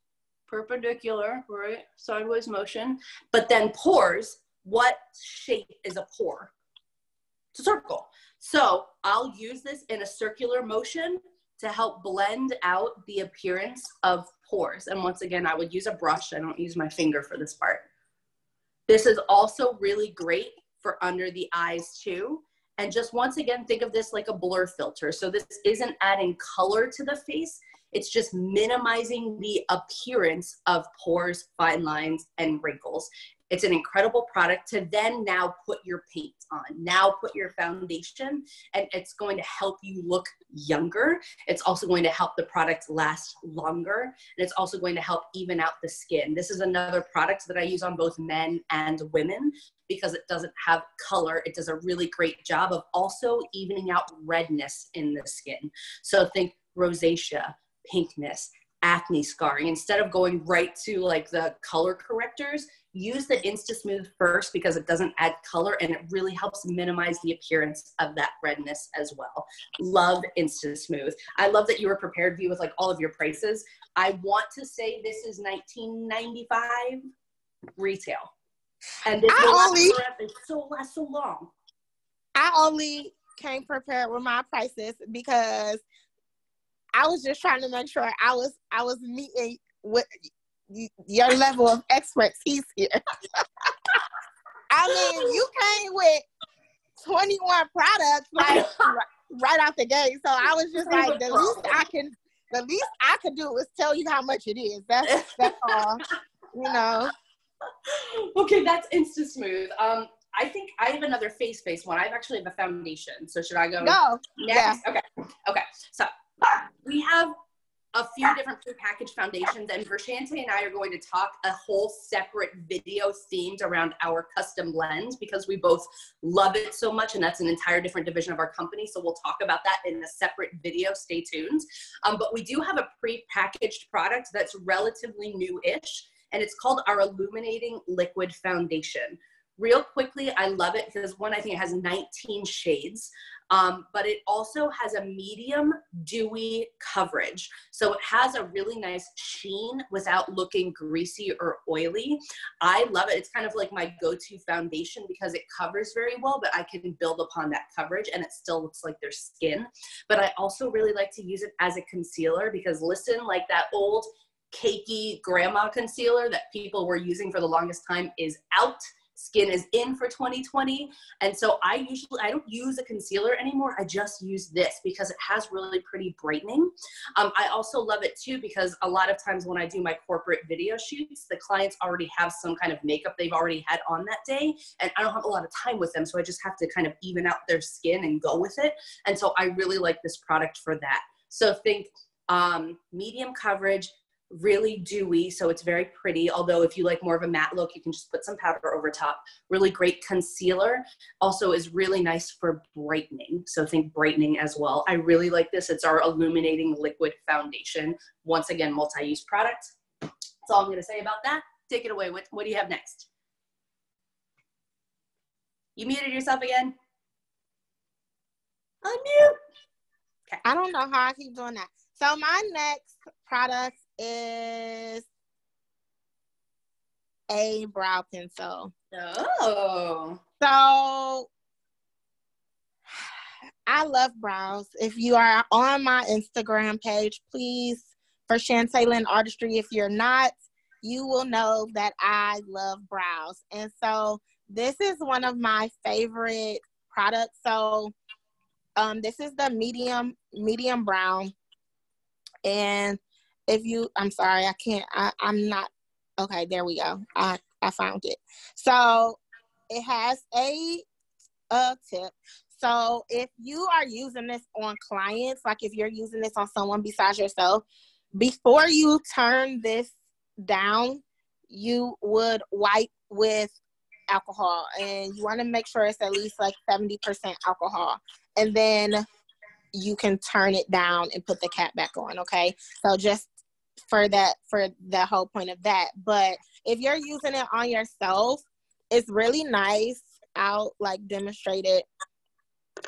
perpendicular, right? Sideways motion, but then pores, what shape is a pore? It's a circle. So I'll use this in a circular motion to help blend out the appearance of pores. And once again, I would use a brush. I don't use my finger for this part. This is also really great for under the eyes too. And just once again, think of this like a blur filter. So this isn't adding color to the face. It's just minimizing the appearance of pores, fine lines, and wrinkles. It's an incredible product to then now put your paint on, now put your foundation, and it's going to help you look younger. It's also going to help the product last longer, and it's also going to help even out the skin. This is another product that I use on both men and women because it doesn't have color. It does a really great job of also evening out redness in the skin. So think rosacea, pinkness, acne scarring. Instead of going right to like the color correctors, use the Insta Smooth first because it doesn't add color and it really helps minimize the appearance of that redness as well. Love Insta Smooth. I love that you were prepared view with like all of your prices. I want to say this is 1995 retail. And this will only, so last so long. I only came prepared with my prices because I was just trying to make sure I was I was meeting with your level of expertise here. I mean, you came with 21 products like right out the gate. So I was just like, the least I can, the least I could do is tell you how much it is. That's that's all. You know. Okay, that's Insta Smooth. Um, I think I have another face face one. I actually have a foundation. So should I go? No. Next? Yeah. Okay. Okay. So we have a few different prepackaged foundations and Vershante and I are going to talk a whole separate video themed around our custom blend because we both love it so much and that's an entire different division of our company. So we'll talk about that in a separate video, stay tuned. Um, but we do have a pre-packaged product that's relatively new-ish and it's called our Illuminating Liquid Foundation real quickly i love it because one i think it has 19 shades um, but it also has a medium dewy coverage. So it has a really nice sheen without looking greasy or oily. I love it. It's kind of like my go-to foundation because it covers very well, but I can build upon that coverage and it still looks like their skin. But I also really like to use it as a concealer because listen, like that old cakey grandma concealer that people were using for the longest time is out skin is in for 2020. And so I usually, I don't use a concealer anymore. I just use this because it has really pretty brightening. Um, I also love it too because a lot of times when I do my corporate video shoots, the clients already have some kind of makeup they've already had on that day. And I don't have a lot of time with them. So I just have to kind of even out their skin and go with it. And so I really like this product for that. So think um, medium coverage, really dewy, so it's very pretty. Although if you like more of a matte look, you can just put some powder over top. Really great concealer. Also is really nice for brightening. So think brightening as well. I really like this. It's our illuminating liquid foundation. Once again, multi-use product. That's all I'm gonna say about that. Take it away. What, what do you have next? You muted yourself again. Unmute. Okay. I don't know how I keep doing that. So my next product is a brow pencil. Oh. So I love brows. If you are on my Instagram page, please for Shantaylin Artistry. If you're not, you will know that I love brows. And so this is one of my favorite products. So um, this is the medium medium brown. And if you, I'm sorry, I can't, I, I'm not, okay, there we go. I, I found it. So it has a, a tip. So if you are using this on clients, like if you're using this on someone besides yourself, before you turn this down, you would wipe with alcohol and you want to make sure it's at least like 70% alcohol. And then you can turn it down and put the cap back on. Okay. So just for that, for the whole point of that. But if you're using it on yourself, it's really nice. I'll like demonstrate it,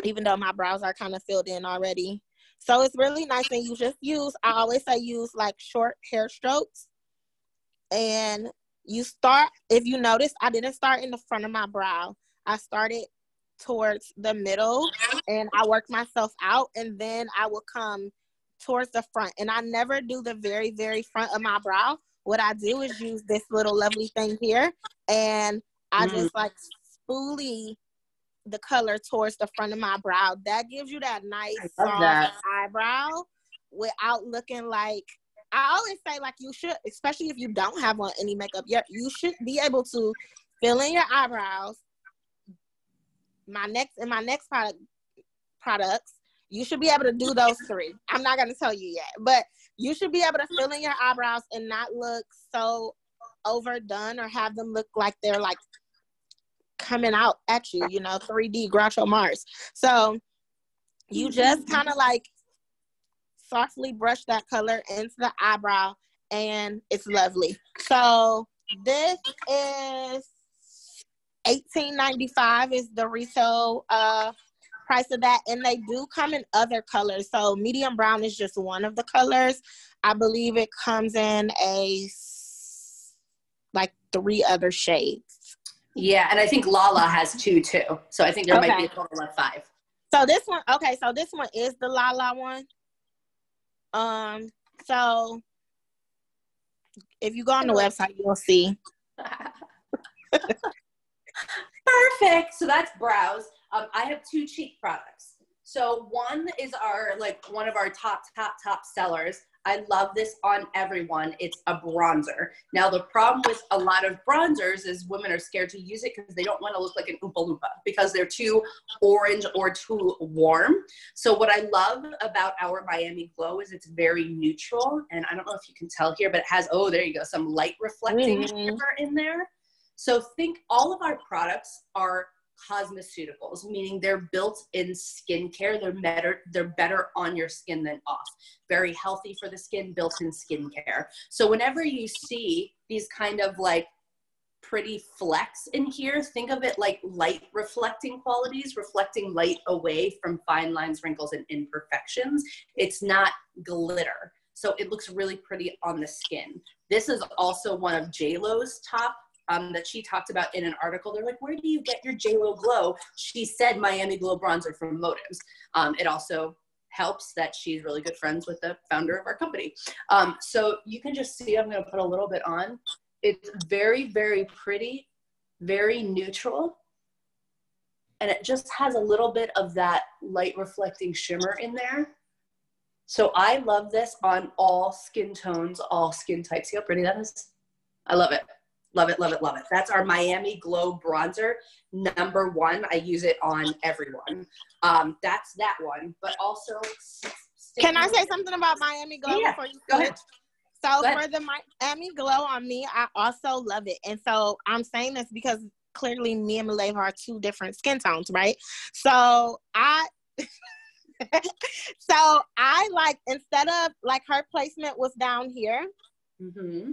even though my brows are kind of filled in already. So it's really nice and you just use, I always say use like short hair strokes. And you start, if you notice, I didn't start in the front of my brow. I started towards the middle and I work myself out and then I will come towards the front. And I never do the very, very front of my brow. What I do is use this little lovely thing here and I mm. just like spoolie the color towards the front of my brow. That gives you that nice soft that. eyebrow without looking like I always say like you should, especially if you don't have on any makeup yet, you should be able to fill in your eyebrows my next in my next product products, you should be able to do those three. I'm not gonna tell you yet, but you should be able to fill in your eyebrows and not look so overdone or have them look like they're like coming out at you, you know, 3D Groucho Marx. So you just kind of like softly brush that color into the eyebrow and it's lovely. So this is 1895 is the retail uh, price of that and they do come in other colors. So medium brown is just one of the colors. I believe it comes in a like three other shades. Yeah and i think lala has two too. So i think there okay. might be a total of five. So this one okay so this one is the lala one. Um so if you go on the website you'll see. Perfect. So that's brows. Um, I have two cheek products. So one is our like one of our top top top sellers. I love this on everyone. It's a bronzer. Now the problem with a lot of bronzers is women are scared to use it because they don't want to look like an Oompa Loompa because they're too orange or too warm. So what I love about our Miami Glow is it's very neutral, and I don't know if you can tell here, but it has oh there you go some light reflecting mm-hmm. in there. So think all of our products are cosmeceuticals, meaning they're built in skincare. They're better, they're better on your skin than off. Very healthy for the skin, built in skincare. So whenever you see these kind of like pretty flecks in here, think of it like light reflecting qualities, reflecting light away from fine lines, wrinkles, and imperfections. It's not glitter. So it looks really pretty on the skin. This is also one of JLo's top um, that she talked about in an article. They're like, where do you get your JLo glow? She said Miami Glow bronzer from Motives. Um, it also helps that she's really good friends with the founder of our company. Um, so you can just see, I'm gonna put a little bit on. It's very, very pretty, very neutral. And it just has a little bit of that light reflecting shimmer in there. So I love this on all skin tones, all skin types. See how pretty that is? I love it. Love it, love it, love it. That's our Miami Glow bronzer. Number one. I use it on everyone. Um, that's that one. But also, can I say something about Miami Glow yeah, before you go ahead? So for the Miami Glow on me, I also love it. And so I'm saying this because clearly me and Maleeva are two different skin tones, right? So I so I like instead of like her placement was down here, mm-hmm.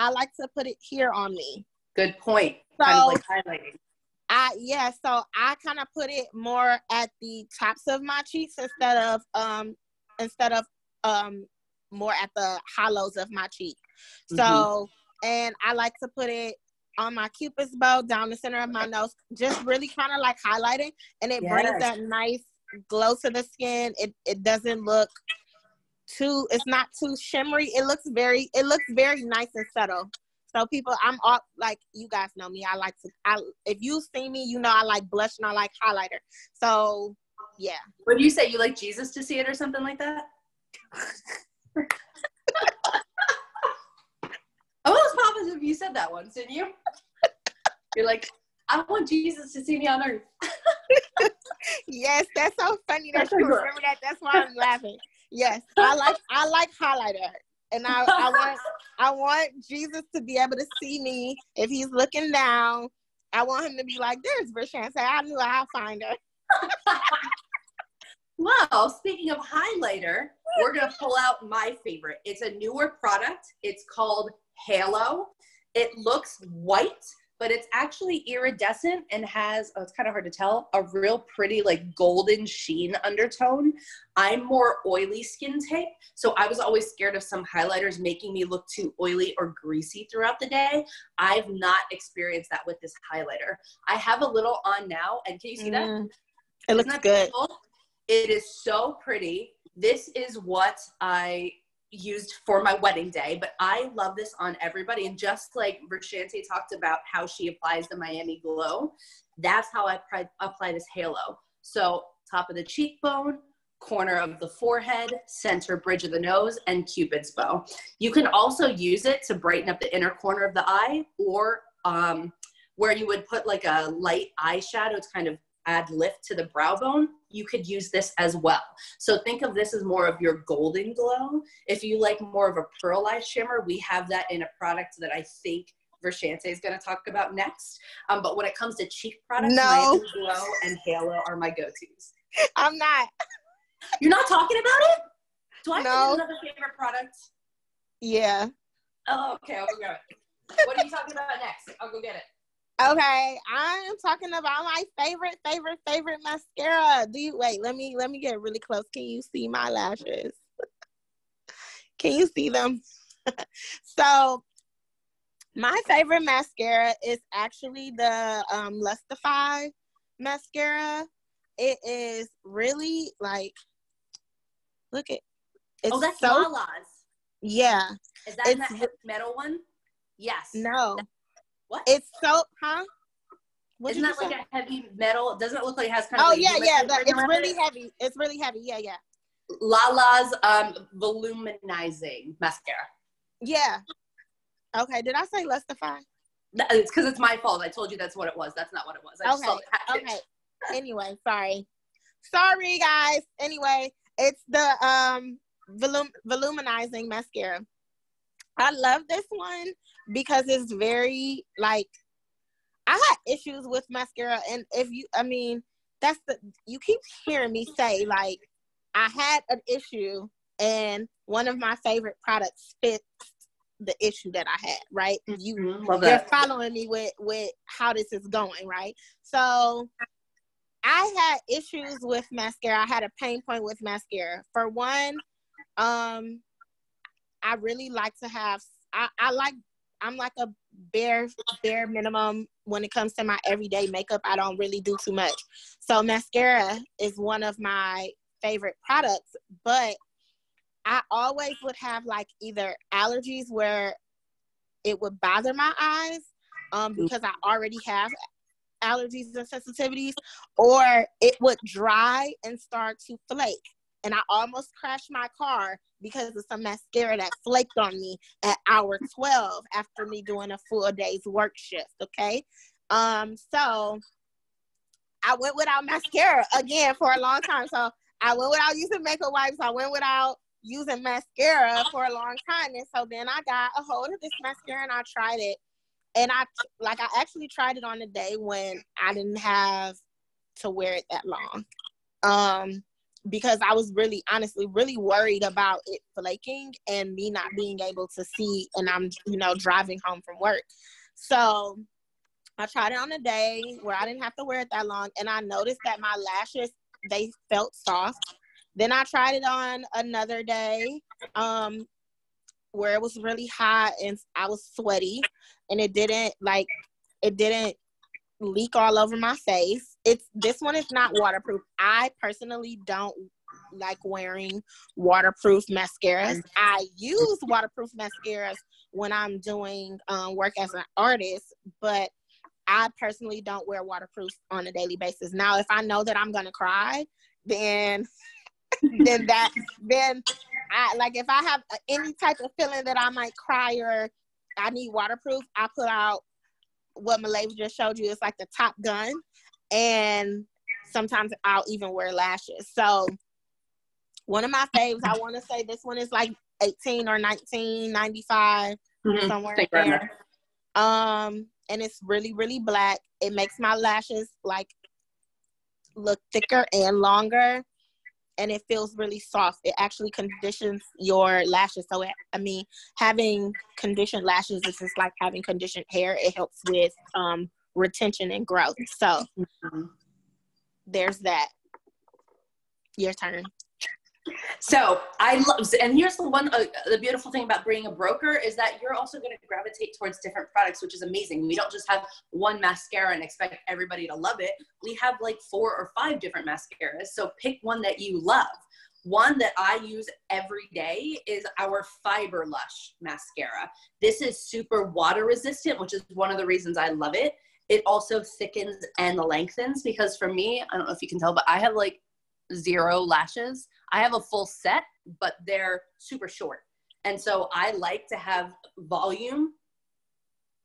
I like to put it here on me. Good point. So, kind of like highlighting. I yeah, so I kind of put it more at the tops of my cheeks instead of um instead of um more at the hollows of my cheek. So mm-hmm. and I like to put it on my cupid's bow down the center of my nose, just really kind of like highlighting, and it yes. brings that nice glow to the skin. It it doesn't look too. It's not too shimmery. It looks very. It looks very nice and subtle. So people, I'm all like you guys know me. I like to. I if you see me, you know I like blush and I like highlighter. So yeah. What do you say? You like Jesus to see it or something like that? I was positive you said that once, didn't you? You're like, I want Jesus to see me on earth. yes, that's so funny that you remember that. That's why I'm laughing. Yes, I like I like highlighter, and I, I want I want Jesus to be able to see me if he's looking down. I want him to be like, "There's Vershante. I knew I'd find her." well, speaking of highlighter, we're gonna pull out my favorite. It's a newer product. It's called Halo. It looks white but it's actually iridescent and has oh, it's kind of hard to tell a real pretty like golden sheen undertone. I'm more oily skin type so i was always scared of some highlighters making me look too oily or greasy throughout the day. I've not experienced that with this highlighter. I have a little on now and can you see mm, that it looks good. beautiful? it is so pretty. This is what i used for my wedding day, but I love this on everybody. And just like Vershante talked about how she applies the Miami Glow, that's how I apply this halo. So top of the cheekbone, corner of the forehead, center bridge of the nose, and cupid's bow. You can also use it to brighten up the inner corner of the eye or um, where you would put like a light eyeshadow to kind of add lift to the brow bone, you could use this as well. So think of this as more of your golden glow. If you like more of a pearlized shimmer, we have that in a product that I think Vershante is going to talk about next. Um, but when it comes to cheek products, no. Glow and Halo are my go-tos. I'm not. You're not talking about it? Do I no. have another favorite product? Yeah. Oh, okay. I'll go get it. What are you talking about next? I'll go get it. Okay, I am talking about my favorite, favorite, favorite mascara. Do you wait? Let me let me get really close. Can you see my lashes? Can you see them? so, my favorite mascara is actually the um, Lustify mascara. It is really like, look at. It's oh, that's so, Lala's. Yeah. Is that the metal one? Yes. No. What? It's so, huh? What Isn't that like say? a heavy metal? Doesn't it look like it has kind of? Oh yeah, yeah. The, it's really it? heavy. It's really heavy. Yeah, yeah. Lala's um, voluminizing mascara. Yeah. Okay. Did I say Lustify? It's because it's my fault. I told you that's what it was. That's not what it was. I okay. okay. anyway, sorry. Sorry, guys. Anyway, it's the um volum- voluminizing mascara. I love this one because it's very like I had issues with mascara, and if you, I mean, that's the you keep hearing me say like I had an issue, and one of my favorite products fixed the issue that I had. Right? You mm-hmm. you're following me with with how this is going, right? So I had issues with mascara. I had a pain point with mascara. For one, um, I really like to have. I, I like I'm like a bare bare minimum when it comes to my everyday makeup. I don't really do too much. So mascara is one of my favorite products, but I always would have like either allergies where it would bother my eyes um, because I already have allergies and sensitivities, or it would dry and start to flake. And I almost crashed my car because of some mascara that flaked on me at hour 12 after me doing a full day's work shift. Okay. Um, so I went without mascara again for a long time. So I went without using makeup wipes. I went without using mascara for a long time. And so then I got a hold of this mascara and I tried it. And I like I actually tried it on a day when I didn't have to wear it that long. Um because I was really honestly really worried about it flaking and me not being able to see and I'm you know driving home from work. So I tried it on a day where I didn't have to wear it that long and I noticed that my lashes they felt soft. Then I tried it on another day um where it was really hot and I was sweaty and it didn't like it didn't leak all over my face. It's this one is not waterproof. I personally don't like wearing waterproof mascaras. I use waterproof mascaras when I'm doing um, work as an artist, but I personally don't wear waterproof on a daily basis. Now, if I know that I'm gonna cry, then then that then I like if I have any type of feeling that I might cry or I need waterproof, I put out what Maleeva just showed you. It's like the Top Gun, and sometimes I'll even wear lashes. So one of my faves, I want to say this one is like 18 or 1995, mm-hmm. somewhere there. Um, and it's really, really black. It makes my lashes like look thicker and longer and it feels really soft. It actually conditions your lashes. So, it, I mean, having conditioned lashes is just like having conditioned hair. It helps with um, retention and growth. So, mm-hmm. there's that. Your turn. So I love, and here's the one, uh, the beautiful thing about being a broker is that you're also going to gravitate towards different products, which is amazing. We don't just have one mascara and expect everybody to love it. We have like four or five different mascaras. So pick one that you love. One that I use every day is our Fiber Lush mascara. This is super water resistant, which is one of the reasons I love it. It also thickens and lengthens because for me, I don't know if you can tell, but I have like zero lashes. I have a full set, but they're super short. And so I like to have volume.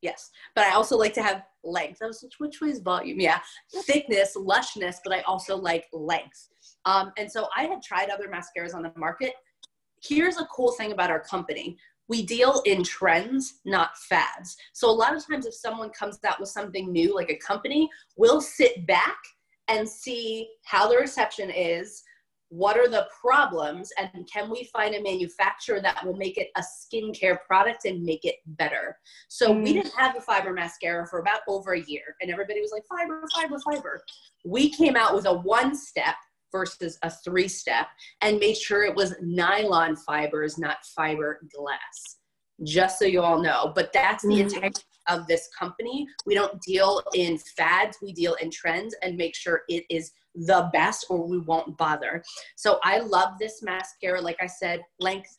Yes, but I also like to have length. I was which, which way is volume? Yeah, thickness, lushness, but I also like length. Um, and so I had tried other mascaras on the market. Here's a cool thing about our company we deal in trends, not fads. So a lot of times, if someone comes out with something new, like a company, we'll sit back and see how the reception is, what are the problems, and can we find a manufacturer that will make it a skincare product and make it better? So mm. we didn't have a fiber mascara for about over a year, and everybody was like, fiber, fiber, fiber. We came out with a one step versus a three step and made sure it was nylon fibers, not fiberglass. Just so you all know, but that's the mm. integrity of this company. We don't deal in fads, we deal in trends and make sure it is the best or we won't bother. So I love this mascara. Like I said, length,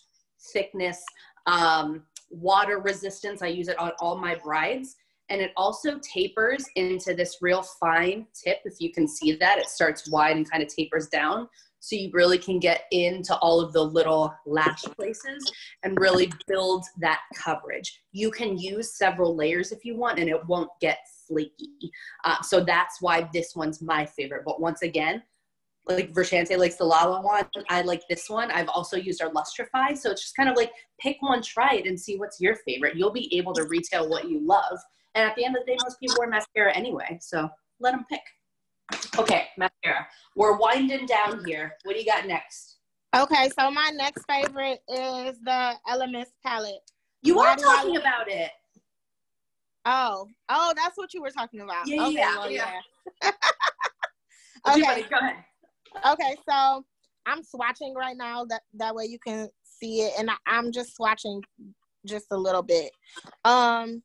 thickness, um, water resistance. I use it on all my brides. And it also tapers into this real fine tip. If you can see that, it starts wide and kind of tapers down so you really can get into all of the little lash places and really build that coverage. You can use several layers if you want and it won't get flaky. Uh, so that's why this one's my favorite. But once again, like Vershante likes the Lala one. I like this one. I've also used our Lustrify. So it's just kind of like pick one, try it, and see what's your favorite. You'll be able to retail what you love. And at the end of the day, most people wear mascara anyway. So let them pick. Okay, mascara. We're winding down here. What do you got next? Okay, so my next favorite is the Elements palette. You Why are talking about it. Oh, oh, that's what you were talking about. Yeah, okay, yeah, well, yeah. yeah. okay, go ahead. Okay, so I'm swatching right now. That that way you can see it, and I, I'm just swatching just a little bit. Um,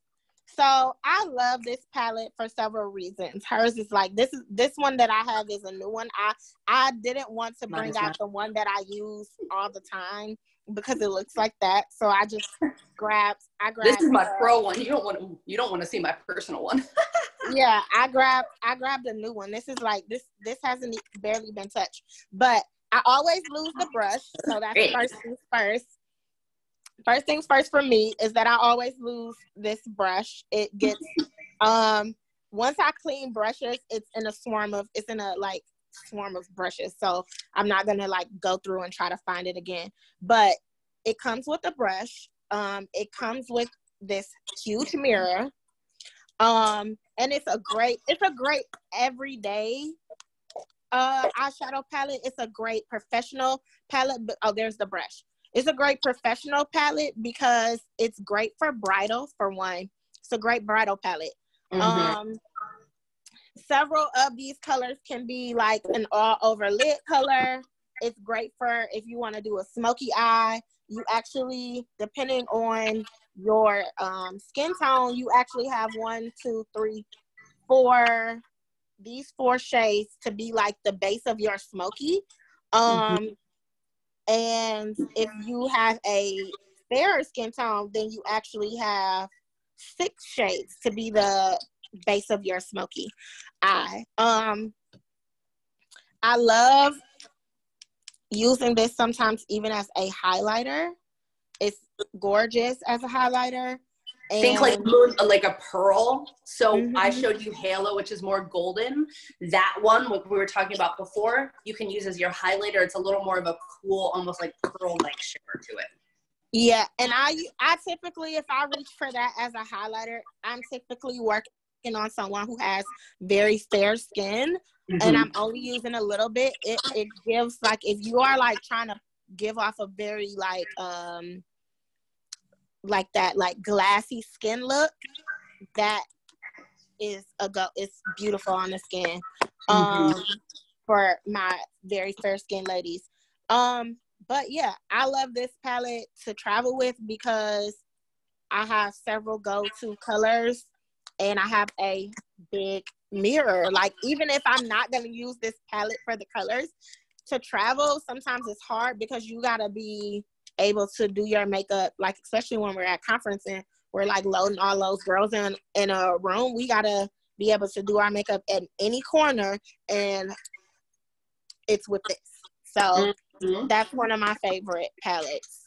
so I love this palette for several reasons. Hers is like this is this one that I have is a new one. I I didn't want to bring out the one that I use all the time because it looks like that. So I just grabbed. I grabbed. This is my pro one. You don't want to. You don't want to see my personal one. yeah, I grabbed. I grabbed a new one. This is like this. This hasn't barely been touched, but I always lose the brush. So that's Great. first things first. First things first for me is that I always lose this brush. It gets um once I clean brushes, it's in a swarm of it's in a like swarm of brushes. So I'm not gonna like go through and try to find it again. But it comes with a brush. Um, it comes with this huge mirror. Um, and it's a great, it's a great everyday uh eyeshadow palette. It's a great professional palette. But oh, there's the brush. It's a great professional palette because it's great for bridal for one. It's a great bridal palette. Mm-hmm. Um, several of these colors can be like an all over lid color. It's great for if you want to do a smoky eye. You actually, depending on your um, skin tone, you actually have one, two, three, four, these four shades to be like the base of your smoky. Um, mm-hmm. And if you have a fairer skin tone, then you actually have six shades to be the base of your smoky eye. Um, I love using this sometimes even as a highlighter. It's gorgeous as a highlighter. And Think like moon, like a pearl. So mm-hmm. I showed you Halo, which is more golden. That one, what we were talking about before, you can use as your highlighter. It's a little more of a cool, almost like pearl-like shimmer to it. Yeah, and I I typically if I reach for that as a highlighter, I'm typically working on someone who has very fair skin mm-hmm. and I'm only using a little bit, it, it gives like if you are like trying to give off a very like um like that like glassy skin look, that is a go it's beautiful on the skin. Mm-hmm. Um mm-hmm. for my very fair skin ladies. Um but yeah, I love this palette to travel with because I have several go-to colors and I have a big mirror. Like even if I'm not gonna use this palette for the colors to travel, sometimes it's hard because you gotta be able to do your makeup, like especially when we're at conference and we're like loading all those girls in in a room. We gotta be able to do our makeup at any corner and it's with this. So mm-hmm. that's one of my favorite palettes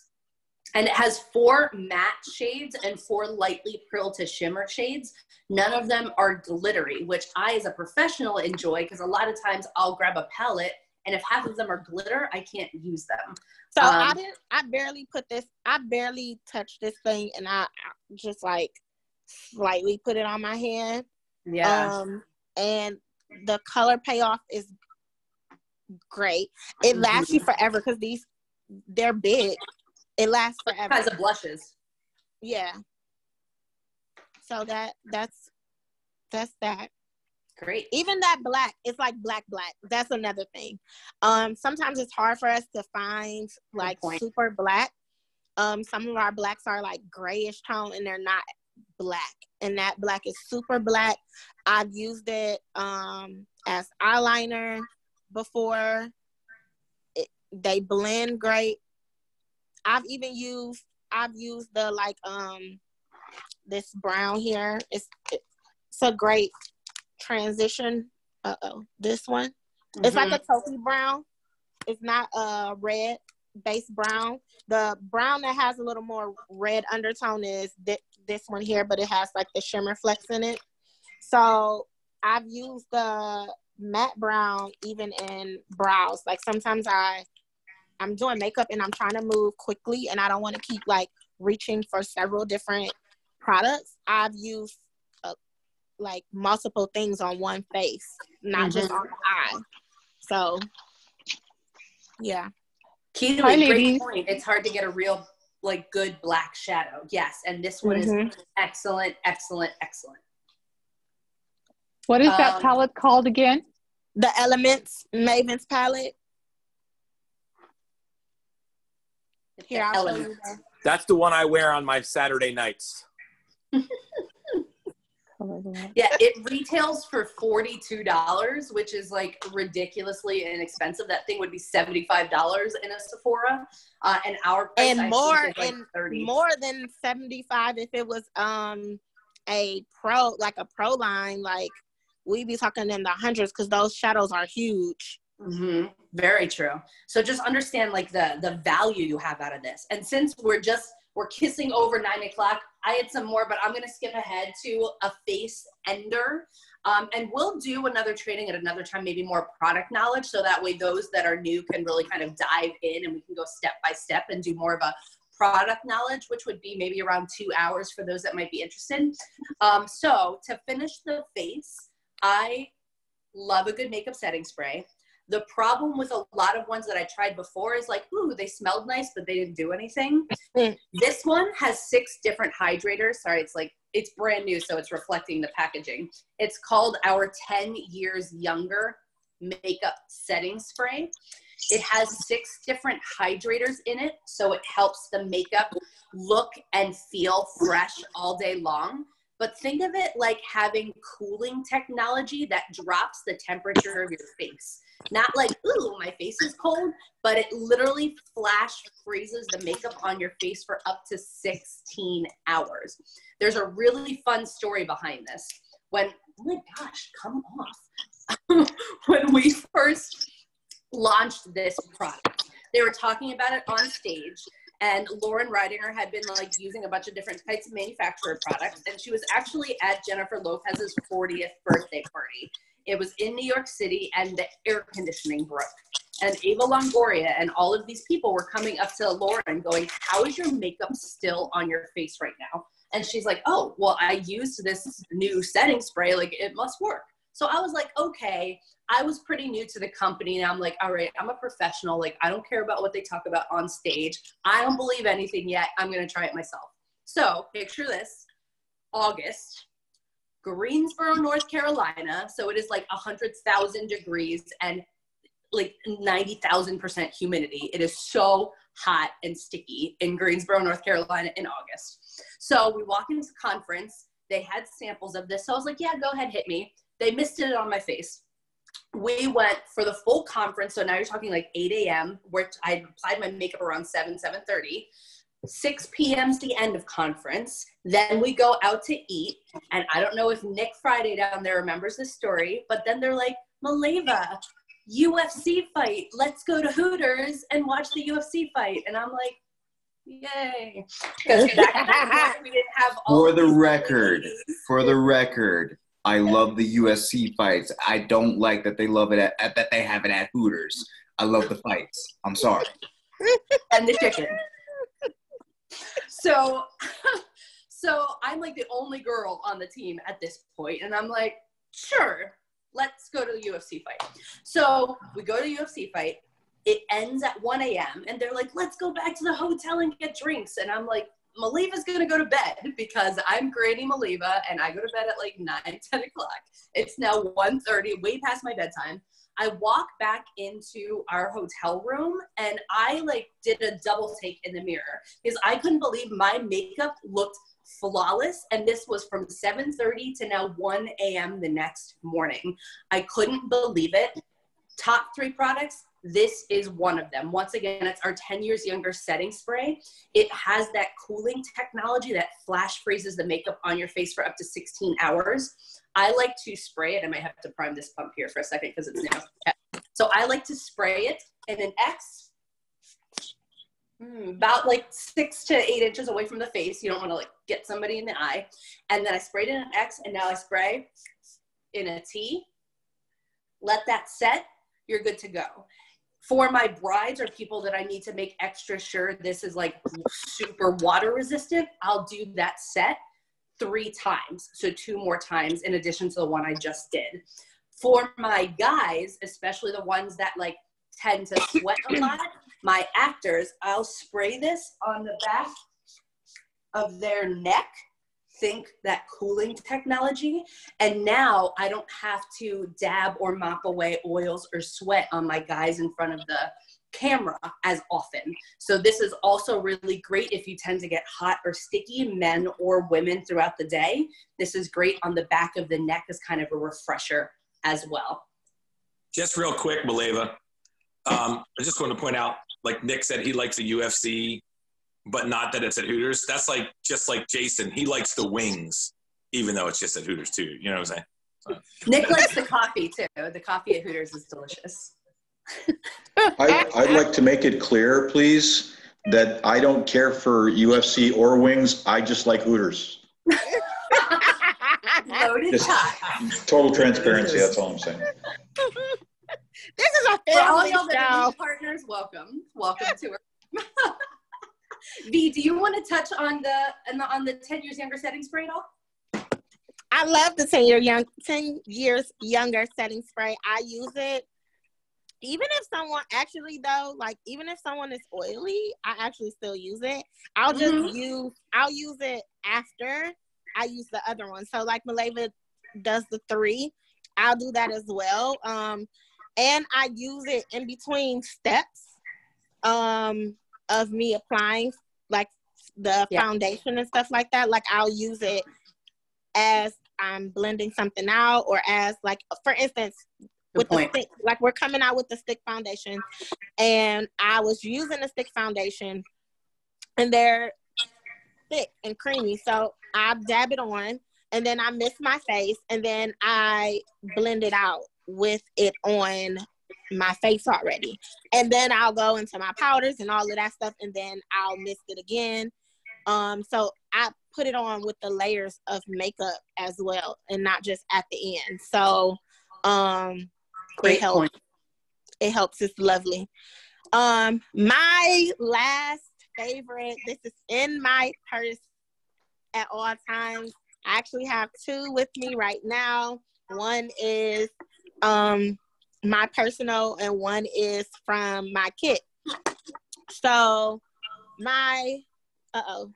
and it has four matte shades and four lightly pearl to shimmer shades. None of them are glittery, which I, as a professional, enjoy because a lot of times I'll grab a palette and if half of them are glitter, I can't use them. So um, I didn't. I barely put this. I barely touched this thing, and I, I just like slightly put it on my hand. Yeah. Um, and the color payoff is great. It lasts you mm-hmm. forever because these they're big. It lasts forever. Because of blushes. Yeah. So that that's that's that. Great. Even that black, it's like black black. That's another thing. Um, sometimes it's hard for us to find like super black. Um, some of our blacks are like grayish tone and they're not black. And that black is super black. I've used it um as eyeliner before. It, they blend great. I've even used I've used the like um this brown here. It's it's a great transition. Uh oh, this one. Mm-hmm. It's like a mm-hmm. brown. It's not a red base brown. The brown that has a little more red undertone is th- this one here, but it has like the shimmer flecks in it. So I've used the matte brown even in brows. Like sometimes I I'm doing makeup and I'm trying to move quickly and I don't want to keep like reaching for several different products. I've used like multiple things on one face, not mm-hmm. just on the eye. So, yeah. Keely, Hi, great ladies. point. It's hard to get a real like good black shadow. Yes, and this one mm-hmm. is excellent, excellent, excellent. What is um, that palette called again? The Elements Maven's palette. Here, I'll show you That's the one I wear on my Saturday nights. Yeah, it retails for $42, which is like ridiculously inexpensive. That thing would be $75 in a Sephora. Uh, and our price and more like and 30. more than 75 if it was um a pro like a pro line like we'd be talking in the hundreds because those shadows are huge mm-hmm. very true so just understand like the the value you have out of this and since we're just we're kissing over nine o'clock. I had some more, but I'm going to skip ahead to a face ender. Um, and we'll do another training at another time, maybe more product knowledge. So that way, those that are new can really kind of dive in and we can go step by step and do more of a product knowledge, which would be maybe around two hours for those that might be interested. Um, so to finish the face, I love a good makeup setting spray. The problem with a lot of ones that I tried before is like, ooh, they smelled nice, but they didn't do anything. Mm. this one has six different hydrators. Sorry, it's like, it's brand new, so it's reflecting the packaging. It's called our 10 years younger makeup setting spray. It has six different hydrators in it, so it helps the makeup look and feel fresh all day long but think of it like having cooling technology that drops the temperature of your face. Not like, ooh, my face is cold, but it literally flash freezes the makeup on your face for up to 16 hours. There's a really fun story behind this. When, oh my gosh, come off. when we first launched this product, they were talking about it on stage and Lauren Ridinger had been like using a bunch of different types of manufacturer products. And she was actually at Jennifer Lopez's 40th birthday party. It was in New York City and the air conditioning broke. And Eva Longoria and all of these people were coming up to Lauren going, How is your makeup still on your face right now? And she's like, Oh, well, I used this new setting spray. Like, it must work. So I was like, Okay, I was pretty new to the company and I'm like, all right, I'm a professional. Like, I don't care about what they talk about on stage. I don't believe anything yet. I'm going to try it myself. So, picture this August, Greensboro, North Carolina. So, it is like 100,000 degrees and like 90,000% humidity. It is so hot and sticky in Greensboro, North Carolina in August. So, we walk into the conference. They had samples of this. So, I was like, yeah, go ahead, hit me. They misted it on my face we went for the full conference. So now you're talking like 8 a.m., where I applied my makeup around 7, 7.30. 6 p.m. is the end of conference. Then we go out to eat. And I don't know if Nick Friday down there remembers this story, but then they're like, Maleeva, UFC fight. Let's go to Hooters and watch the UFC fight. And I'm like, yay. Because we didn't have For the record, for the record, I love the UFC fights. I don't like that they love it at, at that they have it at Hooters. I love the fights. I'm sorry. and the chicken. So, so I'm like the only girl on the team at this point, and I'm like, sure, let's go to the UFC fight. So we go to the UFC fight. It ends at 1 a.m. and they're like, let's go back to the hotel and get drinks. And I'm like, Maleeva's gonna go to bed because I'm Granny Maleeva and I go to bed at like 9, 10 o'clock. It's now 1.30, way past my bedtime. I walk back into our hotel room and I like did a double take in the mirror because I couldn't believe my makeup looked flawless and this was from 7.30 to now 1 a.m. the next morning. I couldn't believe it. Top three products, this is one of them. Once again, it's our 10 years younger setting spray. It has that cooling technology that flash freezes the makeup on your face for up to 16 hours. I like to spray it. I might have to prime this pump here for a second because it's now. So I like to spray it in an X, hmm, about like six to eight inches away from the face. You don't want to like get somebody in the eye. And then I sprayed in an X and now I spray in a T. Let that set you're good to go for my brides or people that I need to make extra sure this is like super water resistant, I'll do that set three times. So two more times in addition to the one I just did. For my guys, especially the ones that like tend to sweat a lot, my actors, I'll spray this on the back of their neck think that cooling technology. And now I don't have to dab or mop away oils or sweat on my guys in front of the camera as often. So this is also really great if you tend to get hot or sticky, men or women throughout the day. This is great on the back of the neck as kind of a refresher as well. Just real quick, Maleeva. Um, I just want to point out, like Nick said, he likes the UFC, but not that it's at Hooters. That's like just like Jason. He likes the wings, even though it's just at Hooters too. You know what I'm saying? Nick likes the coffee too. The coffee at Hooters is delicious. I, I'd like to make it clear, please, that I don't care for UFC or wings. I just like Hooters. Just total transparency. That's all I'm saying. This is a For all family y'all show. new partners, welcome. Welcome to her. V, do you want to touch on the, on the on the 10 years younger setting spray at all? I love the 10 year young 10 years younger setting spray. I use it even if someone actually though, like even if someone is oily, I actually still use it. I'll just Mhm. use I'll use it after I use the other one. So like Maleeva does the three, I'll do that as well. Um and I use it in between steps um of me applying like the Yeah. foundation and stuff like that. Like I'll use it as I'm blending something out or as like for instance with point. the stick like we're coming out with the stick foundation and I was using the stick foundation and they're thick and creamy so I dab it on and then I mist my face and then I blend it out with it on my face already. And then I'll go into my powders and all of that stuff and then I'll mist it again. Um so I put it on with the layers of makeup as well and not just at the end. So um Great it helps. point. it helps. It's lovely. Um my last favorite this is in my purse at all times. I actually have two with me right now. One is um my personal and one is from my kit. So my uh-oh.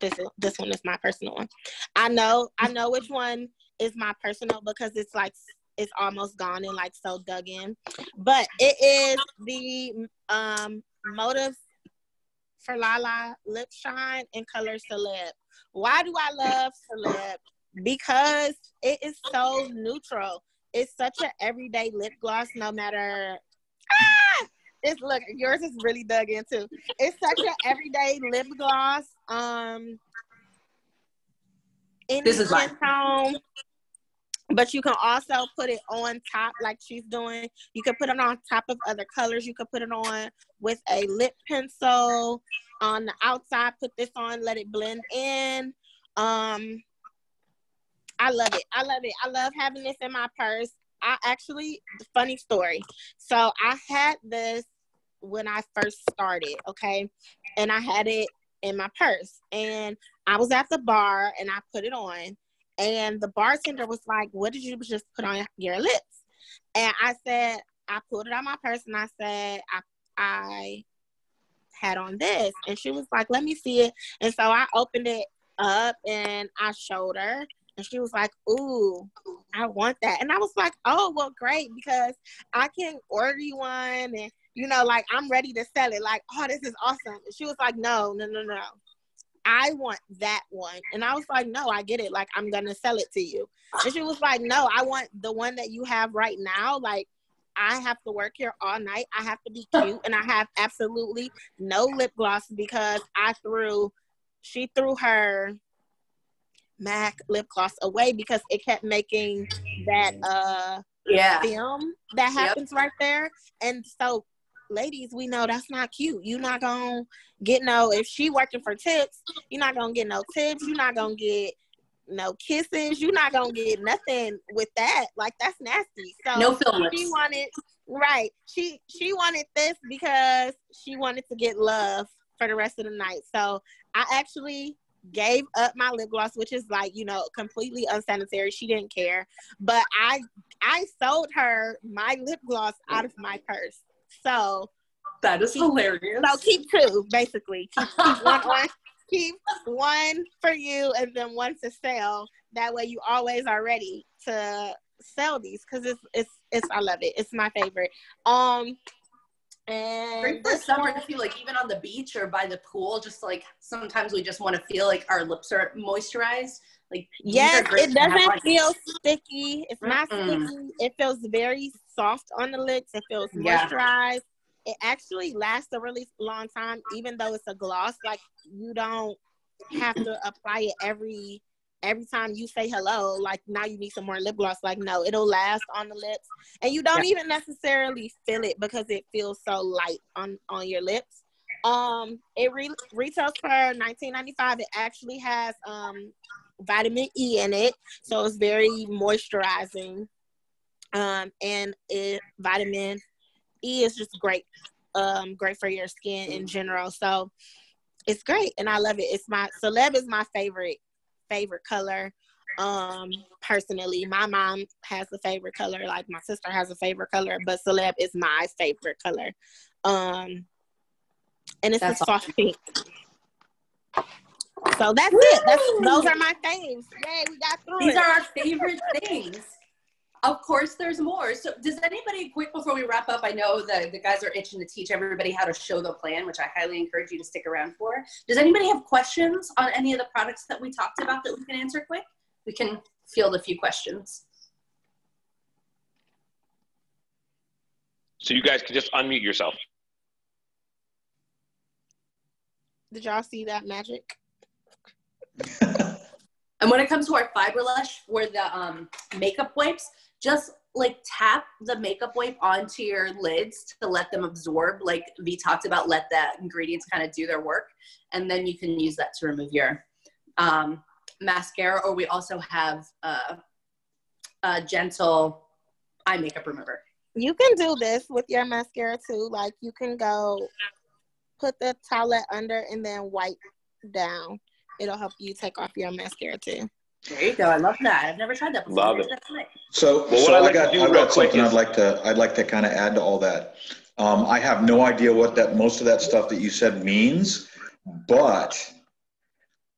This is this one is my personal one. I know i know which one is my personal because it's like it's almost gone and like so dug in. But it is the um motives for Lala lip shine and color celeb. Why do I love celeb? Because it is so neutral. It's such an everyday lip gloss, no matter ah! it's look yours is really dug in too. It's such an everyday lip gloss. Um This is skin mine. But you can also put it on top like she's doing. You can put it on top of other colors. You can put it on with a lip pencil on the outside. Put this on, let it blend in. Um, I love it. I love it. I love having this in my purse. I actually, funny story. So I had this when I first started, okay? And I had it in my purse. And I was at the bar and I put it on. And the bartender was like, What did you just put on your lips? And I said, I pulled it out my purse and I said, I I had on this. And she was like, Let me see it. And so I opened it up and I showed her. And she was like, Ooh, I want that. And I was like, Oh, well, great, because I can order you one and you know, like I'm ready to sell it. Like, oh, this is awesome. And she was like, No, no, no, no. I want that one. And I was like, no, I get it. Like, I'm going to sell it to you. And she was like, no, I want the one that you have right now. Like, I have to work here all night. I have to be cute. And I have absolutely no lip gloss because I threw, she threw her MAC lip gloss away because it kept making that uh Yeah. film that Yep. happens right there. And so, ladies, we know that's not cute. You're not gonna get no. If she working for tips, you're not gonna get no tips. You're not gonna get no kisses. You're not gonna get nothing with that. Like that's nasty. So No she wanted right. She she wanted this because she wanted to get love for the rest of the night. So I actually gave up my lip gloss, which is like you know completely unsanitary. She didn't care, but I I sold her my lip gloss out of my purse. So That is hilarious. so keep two basically. Keep, keep one on. Keep one for you and then one to sell. That way you always are ready to sell these because it's it's it's I love it. It's my favorite. Um And great for summer too, like even on the beach or by the pool, just like sometimes we just want to feel like our lips are moisturized. Like yes, it doesn't feel sticky. It's not Mm-mm. sticky. It feels very soft on the lips. It feels yeah. moisturized. It actually lasts a really long time, even though it's a gloss. Like you don't have to apply it every every time you say hello, like now you need some more lip gloss. Like, no, it'll last on the lips. And you don't yeah. even necessarily feel it because it feels so light on, on your lips. Um, it re- retails for 19.95. It actually has um vitamin E in it, so it's very moisturizing. Um, and it vitamin E is just great, um, great for your skin in general. So it's great, and I love it. It's my celeb is my favorite favorite color. Um, personally, my mom has a favorite color, like my sister has a favorite color, but Celeb is my favorite color. Um, and it's that's a soft awesome. pink. So that's Woo! it. That's those are my faves. Yay, we got through These it. are our favorite things. Of course, there's more. So, does anybody, quick before we wrap up, I know the, the guys are itching to teach everybody how to show the plan, which I highly encourage you to stick around for. Does anybody have questions on any of the products that we talked about that we can answer quick? We can field a few questions. So, you guys can just unmute yourself. Did y'all see that magic? and when it comes to our fiber lush for the um, makeup wipes, just like tap the makeup wipe onto your lids to let them absorb like v talked about let the ingredients kind of do their work and then you can use that to remove your um, mascara or we also have uh, a gentle eye makeup remover. You can do this with your mascara too like you can go put the towelette under and then wipe down it'll help you take off your mascara too there you go. I love that. I've never tried that before. Love it. So, well, so I, like got, I've got something is, I'd like to, I'd like to kind of add to all that. Um, I have no idea what that, most of that stuff that you said means, but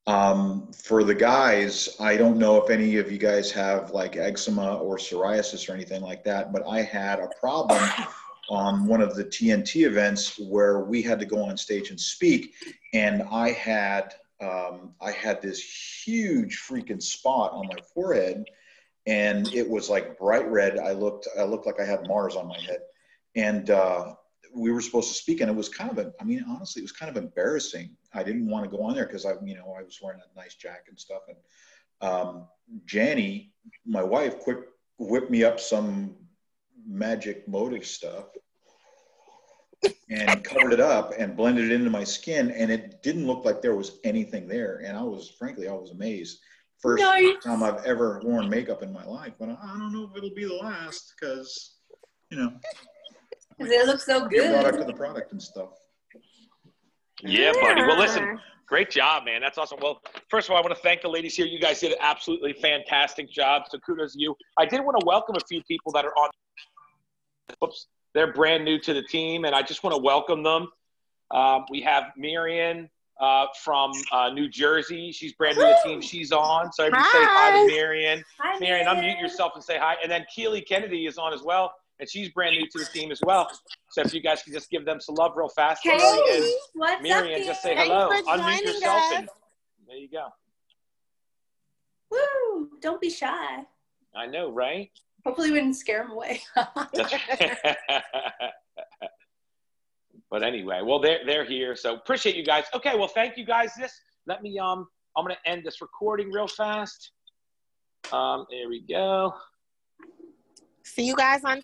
um, for the guys, I don't know if any of you guys have like eczema or psoriasis or anything like that, but I had a problem on one of the TNT events where we had to go on stage and speak, and I had um, I had this huge freaking spot on my forehead, and it was like bright red. I looked, I looked like I had Mars on my head, and uh, we were supposed to speak, and it was kind of, a, I mean, honestly, it was kind of embarrassing. I didn't want to go on there because I, you know, I was wearing a nice jacket and stuff, and um, Janie, my wife, quick whipped me up some magic motive stuff and covered it up and blended it into my skin and it didn't look like there was anything there. And i was frankly i was amazed. First nice. time i've ever worn makeup in my life but i don't know if it'll be the last because you know. It looks so good? product to the product and stuff. Yeah, yeah buddy. Well listen great job man. That's awesome. Well first of all i want to thank the ladies here. You guys did an absolutely fantastic job so kudos to you. I did want to welcome a few people that are on Oops. They're brand new to the team, and I just want to welcome them. Um, we have Marion uh, from uh, New Jersey. She's brand new to the team. She's on. So everybody hi. say hi to Marion. Hi, Marion, unmute yourself and say hi. And then Keely Kennedy is on as well, and she's brand new to the team as well. So if you guys can just give them some love real fast. Hey, what's Marion, up, just say hello. Unmute yourself, us. and there you go. Woo! Don't be shy. I know, right? Hopefully, we didn't scare them away. but anyway, well, they're they're here, so appreciate you guys. Okay, well, thank you guys. This let me um, I'm gonna end this recording real fast. Um, there we go. See you guys on